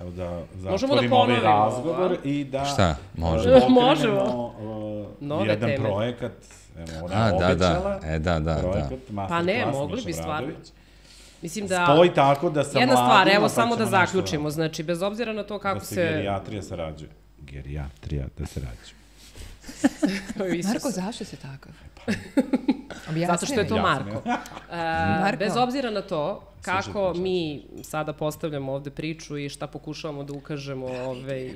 evo da da zatvorimo ovaj ponovimo ovo, razgovor i da... Šta? Možemo. Možemo. uh, Nove jedan teme. projekat, evo, ona A, je da, obećala. da. E, da, da, da. Projekat, Pa ne, mogli bi stvarno. Mislim da... Spoj tako da sa Jedna stvar, mladima, evo pa samo da zaključimo. Znači, bez obzira na to kako da se, se... gerijatrija sarađuje. Gerijatrija da sarađuje. Marko, zašto si takav? Objasni Zato što je to Marko. E, Marko. bez obzira na to kako mi sada postavljamo ovde priču i šta pokušavamo da ukažemo ovaj,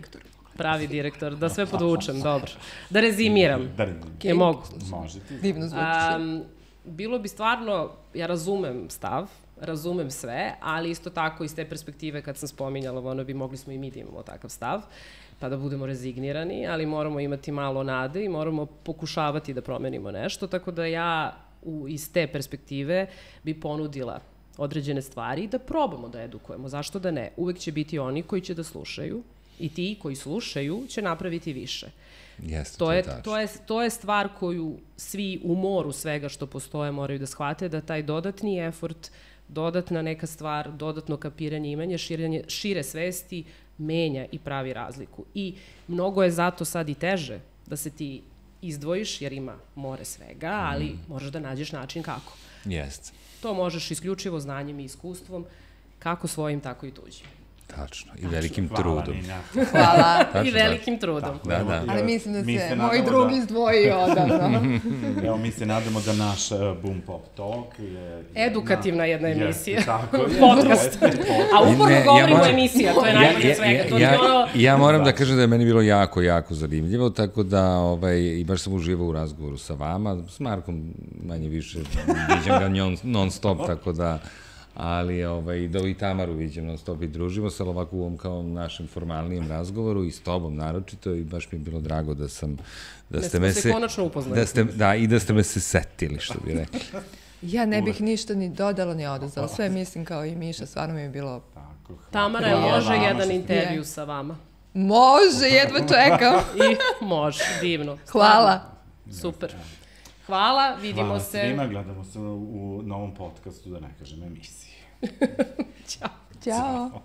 pravi direktor, da sve podvučem, dobro. Da rezimiram. Da, Je mogu. možete. Divno zvuči. Um, bilo bi stvarno, ja razumem stav, razumem sve, ali isto tako iz te perspektive kad sam spominjala, ono bi mogli smo i mi da imamo takav stav, pa da budemo rezignirani, ali moramo imati malo nade i moramo pokušavati da promenimo nešto, tako da ja u, iz te perspektive bi ponudila određene stvari i da probamo da edukujemo. Zašto da ne? Uvek će biti oni koji će da slušaju i ti koji slušaju će napraviti više. Jeste, To je, tačno. to, je, to je stvar koju svi u moru svega što postoje moraju da shvate, da taj dodatni efort, dodatna neka stvar, dodatno kapiranje, imanje, širenje, šire svesti, menja i pravi razliku. I mnogo je zato sad i teže da se ti izdvojiš, jer ima more svega, ali Mm. možeš da nađeš način kako. Jeste, To možeš isključivo znanjem i iskustvom, kako svojim, tako i tuđim. Tačno. I velikim Hvala, trudom. Nina. Hvala. Tačno, I velikim trudom. Da, da. Ali mislim da Mi se, se moj nadamo drug da- izdvojio odavno. Evo, mi se nadamo da naš uh, Boom Pop Talk je... Edukativna jedna Jeste, emisija. tako je. Podcast. jeste, podcast. A uporno Ne, ja govorimo moram- emisija, to je najbolje od svega. To ja, je ono... ja moram da kažem da je meni bilo jako, jako zanimljivo, tako da ovaj, i baš sam uživao u razgovoru sa vama. S Markom manje više viđam ga non, non stop, tako da ali ovaj, da i Tamaru viđem non stop i družimo se, ali ovako u ovom kao našem formalnijem razgovoru i s tobom naročito i baš mi je bilo drago da sam da Da ste me se konačno upoznali. Da, ste, da, i da ste me se setili, što bi rekli. Ja ne bih ništa ni dodala ni oduzela. Sve mislim kao i Miša, stvarno mi je bilo... Tako, hvala. Tamara Hvala može jedan intervju Je. sa vama. Može, jedva čekam. I može, divno. Hvala. Super. Hvala, vidimo Hvala se. svima, gledamo se u, u novom podcastu, da ne kažem emisiji. Ćao. Ćao. Ćao.